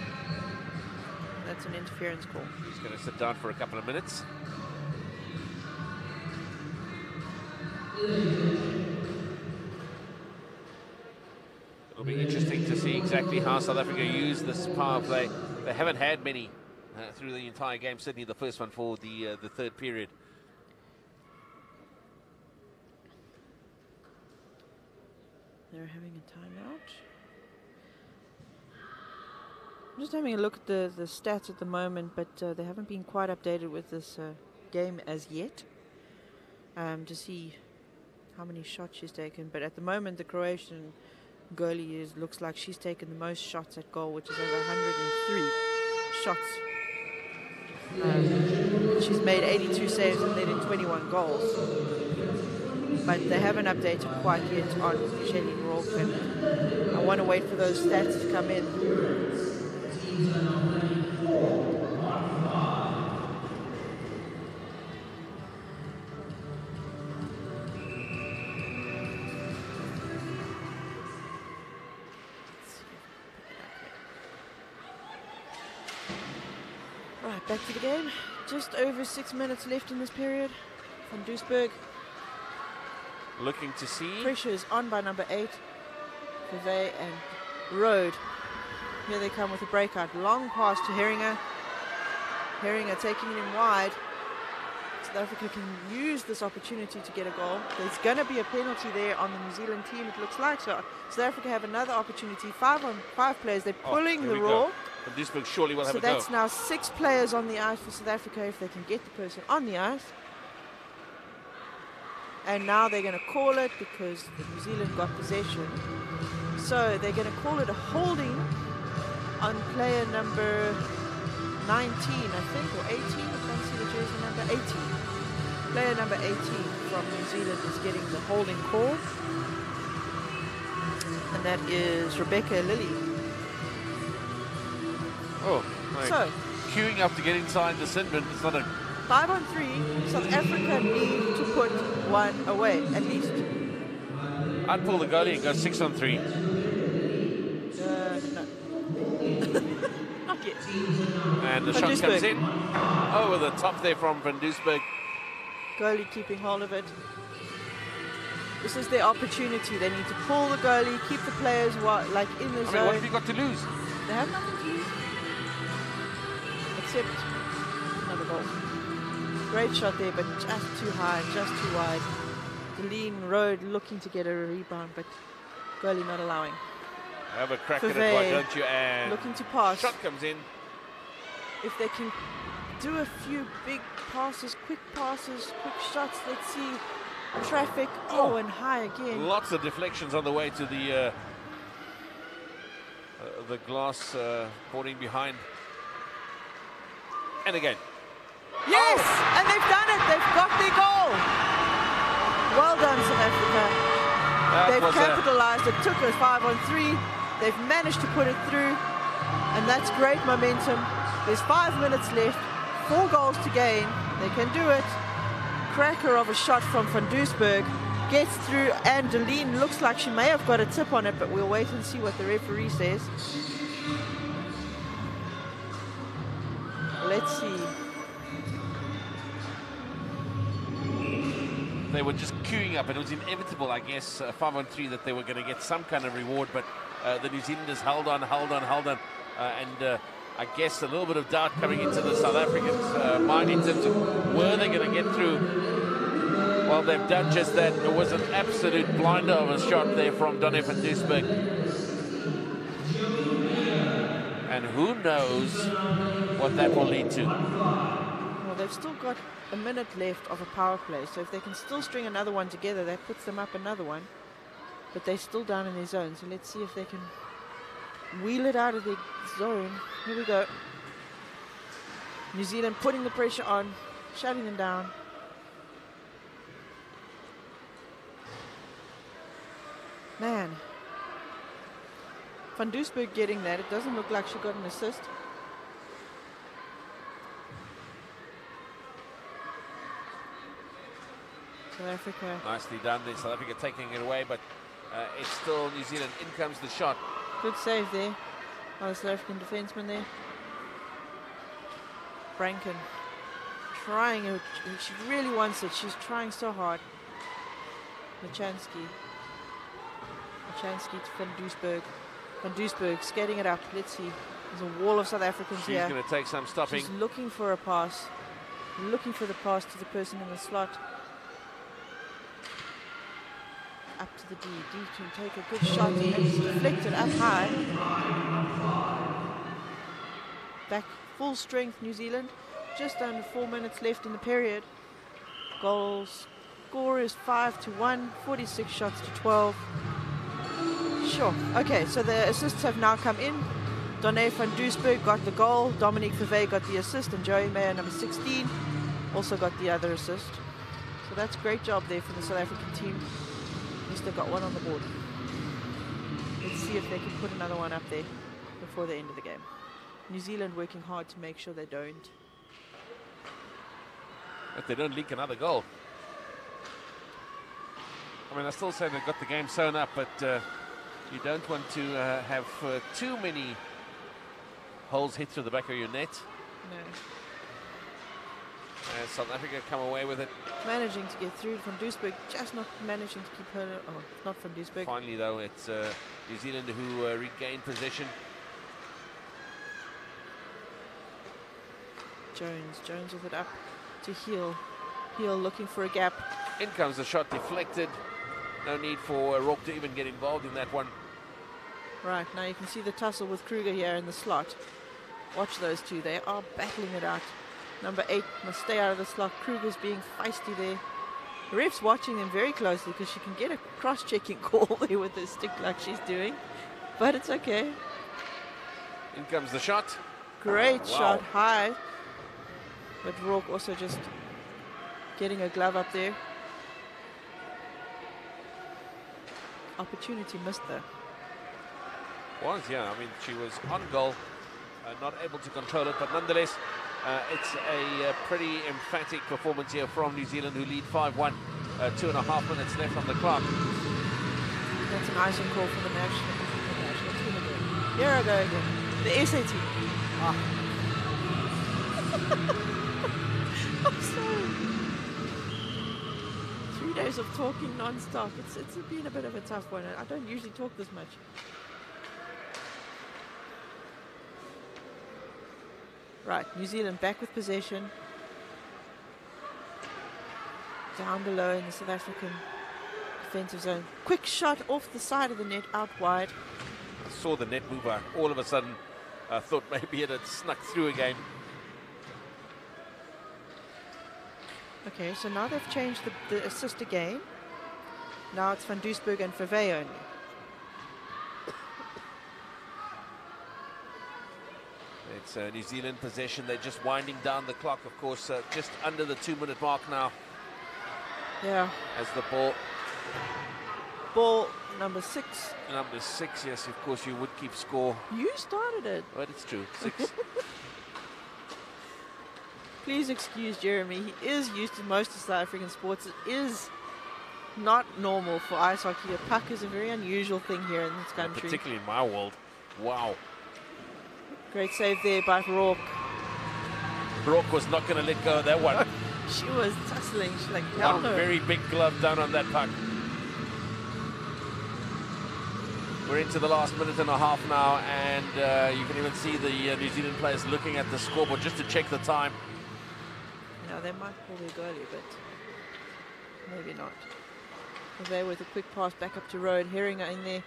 That's an interference call. She's going to sit down for a couple of minutes. It'll be interesting to see exactly how South Africa use this power play. They haven't had many uh, through the entire game. Certainly the first one for the uh, the third period. They're having a timeout. I'm just having a look at the, the stats at the moment, but uh, they haven't been quite updated with this uh, game as yet um, to see how many shots she's taken. But at the moment, the Croatian goalie is, looks like she's taken the most shots at goal, which is over 103 shots. Um, she's made 82 saves and let in 21 goals but they haven't updated quite yet on Shelley Rourke. And I want to wait for those stats to come in. Right, back to the game. Just over six minutes left in this period. from Duisburg Looking to see. Pressure is on by number eight. Vevey and Road. Here they come with a breakout. Long pass to Herringer. Herringer taking it in wide. South Africa can use this opportunity to get a goal. There's going to be a penalty there on the New Zealand team, it looks like. So South Africa have another opportunity. Five on five players. They're Oh, pulling here the raw. And Duisburg surely will have So a go. that's now six players on the ice for South Africa if they can get the person on the ice. And now they're going to call it because the New Zealand got possession. So they're going to call it a holding on player number 19, I think, or 18. I can't see the jersey number 18. Player number 18 from New Zealand is getting the holding call. And that is Rebecca Lilly. Oh, So queuing up to get inside the Sinbin. It's not a Five on three, South Africa need to put one away at least. I'd pull the goalie and go six on three. Uh, no. [LAUGHS] Not yet. And the Van shot comes Duisburg. in. Over the top there from Van Duisburg. Goalie keeping hold of it. This is their opportunity. They need to pull the goalie, keep the players like in the I mean, zone. what have you got to lose? They have nothing to lose. Except another goal. Great shot there, but just too high, just too wide. The lean road looking to get a rebound, but goalie not allowing. Have a crack at it, why don't you? And looking to pass. shot comes in. If they can do a few big passes, quick passes, quick shots, let's see. Traffic. Oh, and high again. Lots of deflections on the way to the uh, uh, the glass uh, boarding behind. And again, Yes! And they've done it. They've got their goal. Well done, South Africa. that They've capitalized. It took us five on three. They've managed to put it through. And that's great momentum. There's five minutes left. Four goals to gain. They can do it. Cracker of a shot from Van Duisburg. Gets through. And Deline looks like she may have got a tip on it, but we'll wait and see what the referee says. Let's see. They were just queuing up, and it was inevitable, I guess, uh, five on three that they were going to get some kind of reward. But uh, the New Zealanders held on, held on, held on, uh, and uh, I guess a little bit of doubt coming into the South Africans' uh, mind in terms of were they going to get through. Well, they've done just that. It was an absolute blinder of a shot there from Donny van Duisburg. And who knows what that will lead to. They've still got a minute left of a power play, so if they can still string another one together, that puts them up another one. But they're still down in their zone, so let's see if they can wheel it out of their zone. Here we go. New Zealand putting the pressure on, shutting them down. Man. Van Duisburg getting that. It doesn't look like she got an assist. South Africa. Nicely done there. South Africa taking it away, but uh, it's still New Zealand. In comes the shot. Good save there. by the South African defenseman there. Franken trying it. She really wants it. She's trying so hard. Machansky. Machansky to Van Duisburg. Van Duisburg skating it up. Let's see. There's a wall of South Africans She's here. going to take some stopping. She's looking for a pass. Looking for the pass to the person in the slot. Up to the D. D can take a good shot and it's deflected up high. Back full strength New Zealand. Just under four minutes left in the period. Goals score is 5 to 1, 46 shots to 12. Sure. Okay, so the assists have now come in. Donne van Duisburg got the goal. Dominique Fave got the assist. And Joey Mayer, number 16, also got the other assist. So that's great job there for the South African team. At least they've got one on the board. Let's see if they can put another one up there before the end of the game. New Zealand working hard to make sure they don't. If they don't leak another goal. I mean, I still say they've got the game sewn up, but uh, you don't want to uh, have uh, too many holes hit through the back of your net. No. As South Africa come away with it. Managing to get through from Duisburg, just not managing to keep her. Oh, not from Duisburg. Finally, though, it's uh, New Zealand who uh, regain possession. Jones. Jones with it up to Heel. Heel looking for a gap. In comes the shot deflected. No need for uh, Rourke to even get involved in that one. Right, now you can see the tussle with Kruger here in the slot. Watch those two. They are battling it out. Number eight must stay out of the slot. Kruger's being feisty there. The ref's watching them very closely because she can get a cross-checking [LAUGHS] call there with her stick like she's doing. But it's okay. In comes the shot. Great Wow. shot high. But Rourke also just getting a glove up there. Opportunity missed there. Was, yeah. I mean, she was on goal, uh, not able to control it, but nonetheless, uh, it's a uh, pretty emphatic performance here from New Zealand, who lead 5-1. Uh, two and a half minutes left on the clock. That's an icing call for the national, the national team again. Here I go again. The SAT. Ah. [LAUGHS] I'm sorry. Three days of talking non-stop. It's it's been a bit of a tough one. I don't usually talk this much. Right, New Zealand back with possession. Down below in the South African defensive zone. Quick shot off the side of the net, out wide. I saw the net move, I all of a sudden I thought maybe it had snuck through again. Okay, so now they've changed the, the assist again. Now it's Van Duisburg and Verwey only. It's uh, New Zealand possession. They're just winding down the clock, of course, uh, just under the two-minute mark now Yeah. as the ball Ball number six. number six. Yes, of course, you would keep score, You started it. but it's true. Six. [LAUGHS] Please excuse Jeremy. He is used to most of South African sports. It is not normal for ice hockey. A puck is a very unusual thing here in this country. particularly in my world. Wow. Great save there by Rourke. Brock was not going to let go of that one. [LAUGHS] She was tussling. She's like, One no. very big glove down on that puck. We're into the last minute and a half now, and uh, you can even see the uh, New Zealand players looking at the scoreboard just to check the time. Know, they might pull their goalie, but maybe not. They with a quick pass back up to Road. Heringer in there.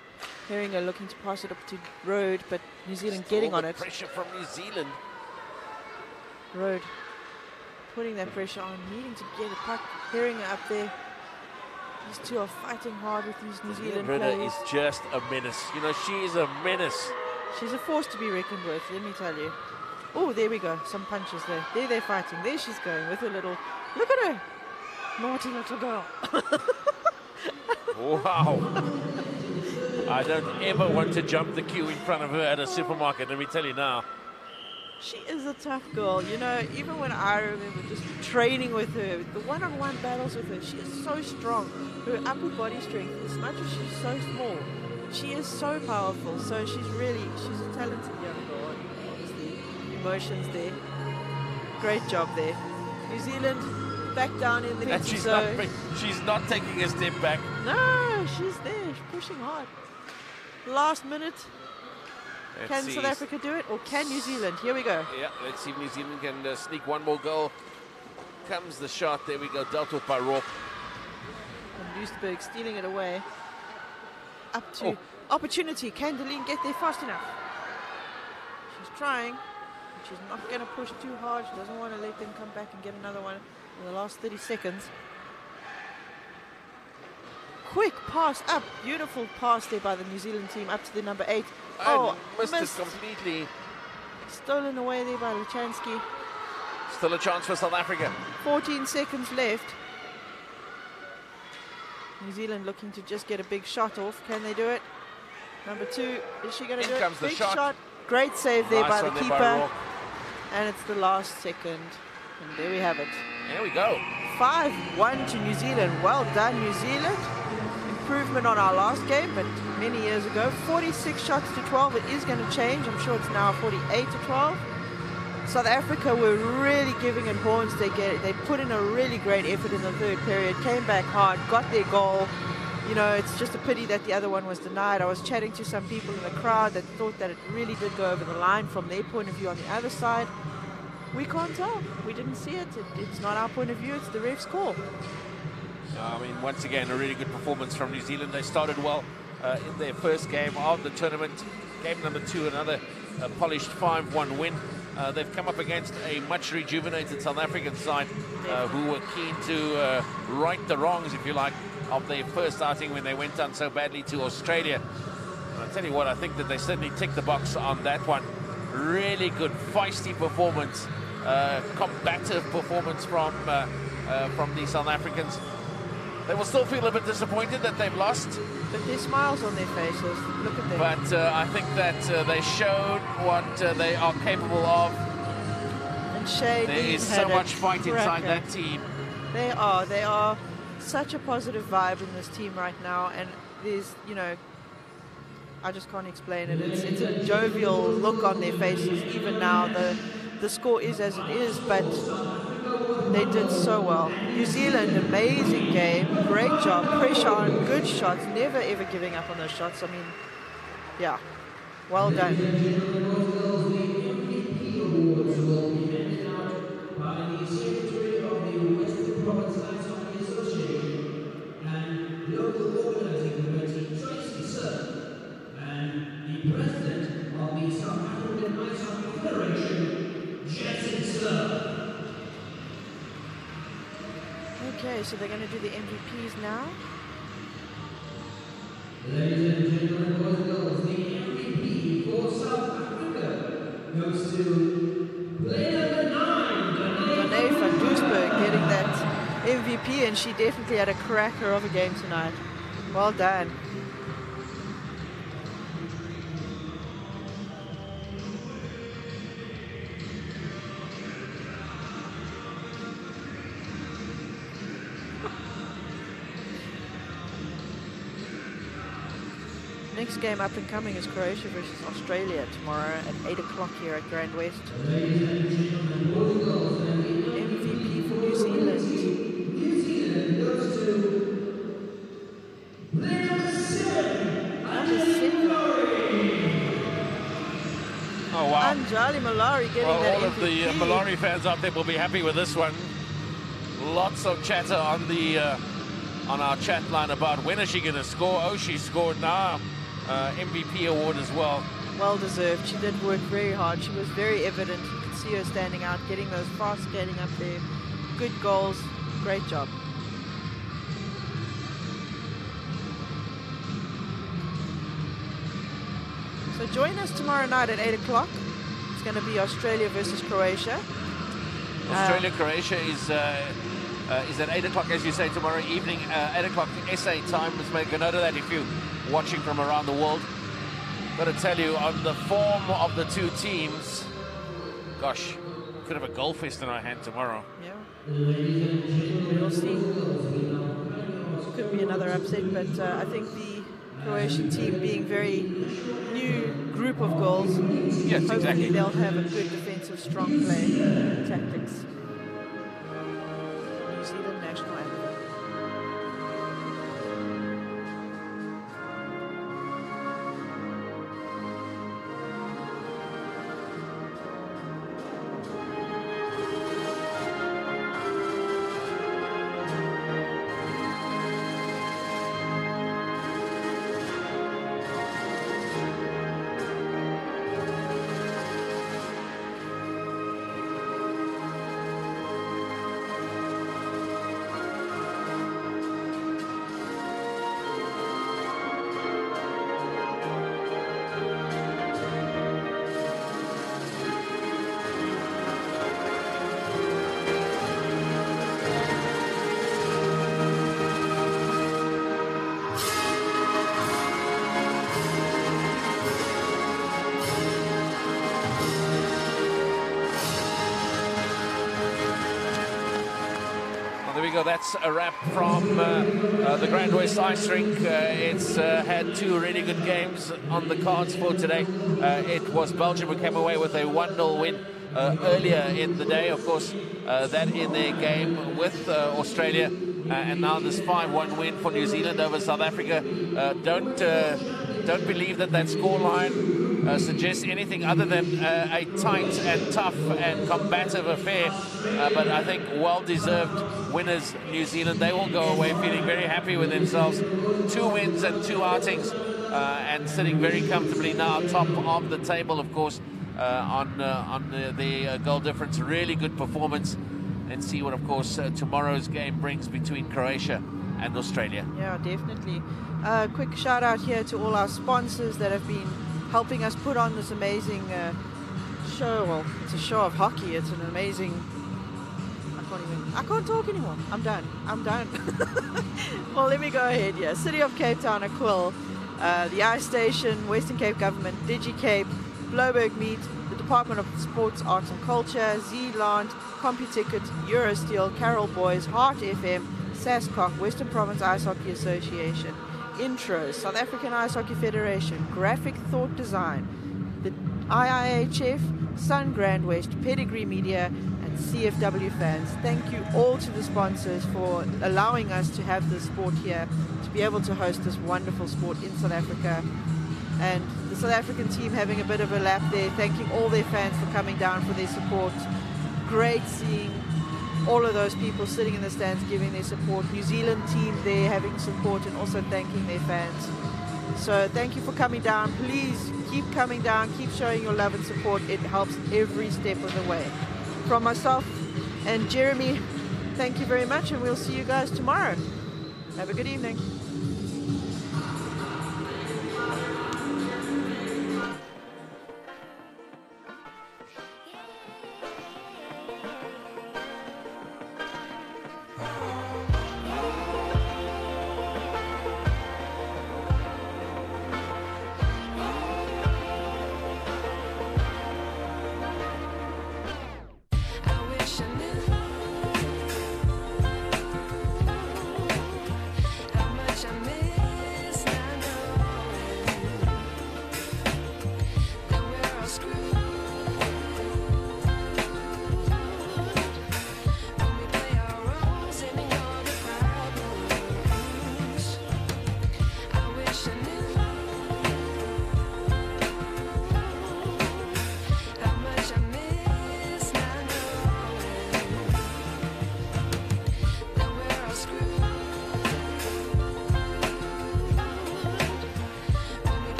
Heringer looking to pass it up to Road, but New Zealand Still getting on it. Pressure from New Zealand. Road putting that pressure on, needing to get a puck. Heringer up there. These two are fighting hard with these New Zealand Ritter players. is just a menace. You know, she is a menace. She's a force to be reckoned with, let me tell you. Oh, there we go. Some punches there. There they're fighting. There she's going with a little. Look at her. Naughty little girl. [LAUGHS] Wow. I don't ever want to jump the queue in front of her at a supermarket, let me tell you now. She is a tough girl. You know, even when I remember just training with her, the one-on-one battles with her, she is so strong. Her upper body strength, as much as she's so small, she is so powerful. So she's really, she's a talented young girl. Obviously, emotions there. Great job there. New Zealand back down in the And she's zone. not, she's not taking a step back. No, she's there. She's pushing hard. Last minute. Let's Can. South Africa do it or can New Zealand? Here we go. Yeah, let's see if New Zealand can uh, sneak one more goal. Comes the shot. There we go. Dealt with by Rourke. And Duisburg stealing it away. Up to Oh. opportunity. Can Deline get there fast enough? She's trying. She's not going to push too hard. She doesn't want to let them come back and get another one in the last 30 seconds. Quick pass up. Beautiful pass there by the New Zealand team up to the number eight. And oh, missed, missed. it completely. Stolen away there by Luchansky. Still a chance for South Africa. 14 seconds left. New Zealand looking to just get a big shot off. Can they do it? Number two, is she going to do it? comes the big shot. Great save there nice by the keeper. by and it's the last second. And there we have it. There we go. 5-1 to New Zealand. Well done, New Zealand. Improvement on our last game, but many years ago. 46 shots to 12. It is going to change. I'm sure it's now 48 to 12. South Africa were really giving it horns. They get they put in a really great effort in the third period. Came back hard, got their goal. You know, it's just a pity that the other one was denied. I was chatting to some people in the crowd that thought that it really did go over the line from their point of view on the other side. We can't tell. We didn't see it. it it's not our point of view. It's the ref's call. I mean, once again, a really good performance from New Zealand. They started well uh, in their first game of the tournament. Game number two, another uh, polished 5-1 win. Uh, they've come up against a much rejuvenated South African side uh, who were keen to uh, right the wrongs, if you like, of their first outing when they went down so badly to Australia. And I'll tell you what, I think that they certainly ticked the box on that one. Really good, feisty performance, uh, combative performance from from the South Africans. They will still feel a bit disappointed that they've lost, But there's smiles on their faces. Look at them. but uh, I think that uh, they showed what uh, they are capable of. and Shane There is so much fight inside that team. They are. They are such a positive vibe in this team right now, and there's, you know, I just can't explain it. It's, it's a jovial look on their faces. Even now, the the score is as it is, but they did so well. New Zealand, amazing game, great job, pressure on, good shots, never ever giving up on those shots. I mean, yeah, well done. Okay, so they're going to do the MVPs now. Ladies and gentlemen, boys and girls, the MVP for South Africa goes to player number nine, Danae van Duisburg getting that MVP, and she definitely had a cracker of a game tonight. Well done. Game up and coming is Croatia versus Australia tomorrow at 8 o'clock here at GrandWest. MVP for New Zealand. Number seven. Oh, wow. Anjali Malari getting Well, that all of the uh, Malari fans out there will be happy with this one. Lots of chatter on the uh, on our chat line about when is she going to score. Oh, she scored now. Uh, MVP award as well. Well deserved. She did work very hard. She was very evident. You could see her standing out, getting those fast skating up there. Good goals. Great job. So join us tomorrow night at 8 o'clock. It's going to be Australia versus Croatia. Australia Croatia is uh, uh, is at 8 o'clock, as you say, tomorrow evening, uh, 8 o'clock SA time. Let's make a note of that if you're watching from around the world. Got to tell you, on the form of the two teams, gosh, could have a goal fest in our hand tomorrow. Yeah. We'll see. Could be another upset, but uh, I think the Croatian team being very new group of goals, Yes, hopefully exactly. they'll have a good defensive, strong play tactics. New Zealand national anthem. Go. That's a wrap from uh, uh, the GrandWest Ice Rink. Uh, it's had two really good games on the cards for today. It was Belgium who came away with a 1-0 win uh, earlier in the day. Of course, uh, that in their game with uh, Australia. And now this 5-1 win for New Zealand over South Africa. Don't don't believe that that scoreline uh, suggests anything other than uh, a tight and tough and combative affair. Uh, but I think well-deserved winners, New Zealand. They will go away feeling very happy with themselves. Two wins and two outings, uh, and sitting very comfortably now top of the table, of course, uh, on uh, on the, the goal difference. Really good performance, and see what, of course, tomorrow's game brings between Croatia and Australia. Yeah, definitely. Uh, quick shout out here to all our sponsors that have been helping us put on this amazing uh, show. Well, it's a show of hockey. It's an amazing. I can't even. I can't talk anymore. I'm done. I'm done. [LAUGHS] well, let me go ahead. Yeah, City of Cape Town, Aquil, uh, the Ice Station, Western Cape Government, DigiCape, Bloberg Meat, the Department of Sports, Arts and Culture, Zealand, CompuTicket, Eurosteel, Carrol Boyes, Heart FM, SASCOC, Western Province Ice Hockey Association, Intro, South African Ice Hockey Federation, Graphic Thought Design, the IIHF, Sun GrandWest, Pedigree Media, and CFW fans. Thank you all to the sponsors for allowing us to have this sport here, to be able to host this wonderful sport in South Africa. And the South African team having a bit of a lap there, thanking all their fans for coming down for their support. Great seeing all of those people sitting in the stands giving their support. New Zealand team there having support and also thanking their fans. So thank you for coming down. Please keep coming down, keep showing your love and support. It helps every step of the way. From myself and Jeremy, Thank you very much, and we'll see you guys tomorrow. Have a good evening.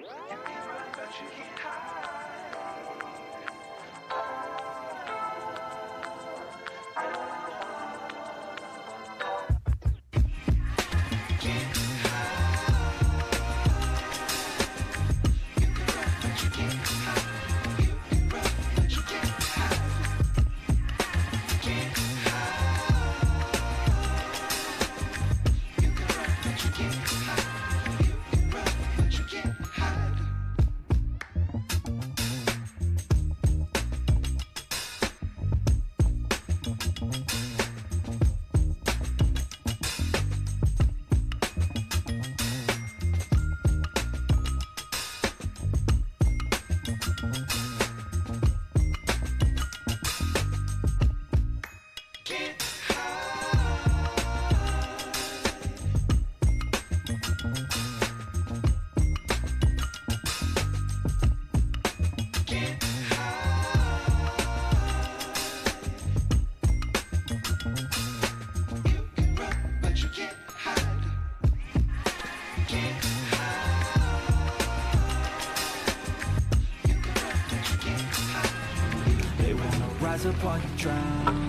You drown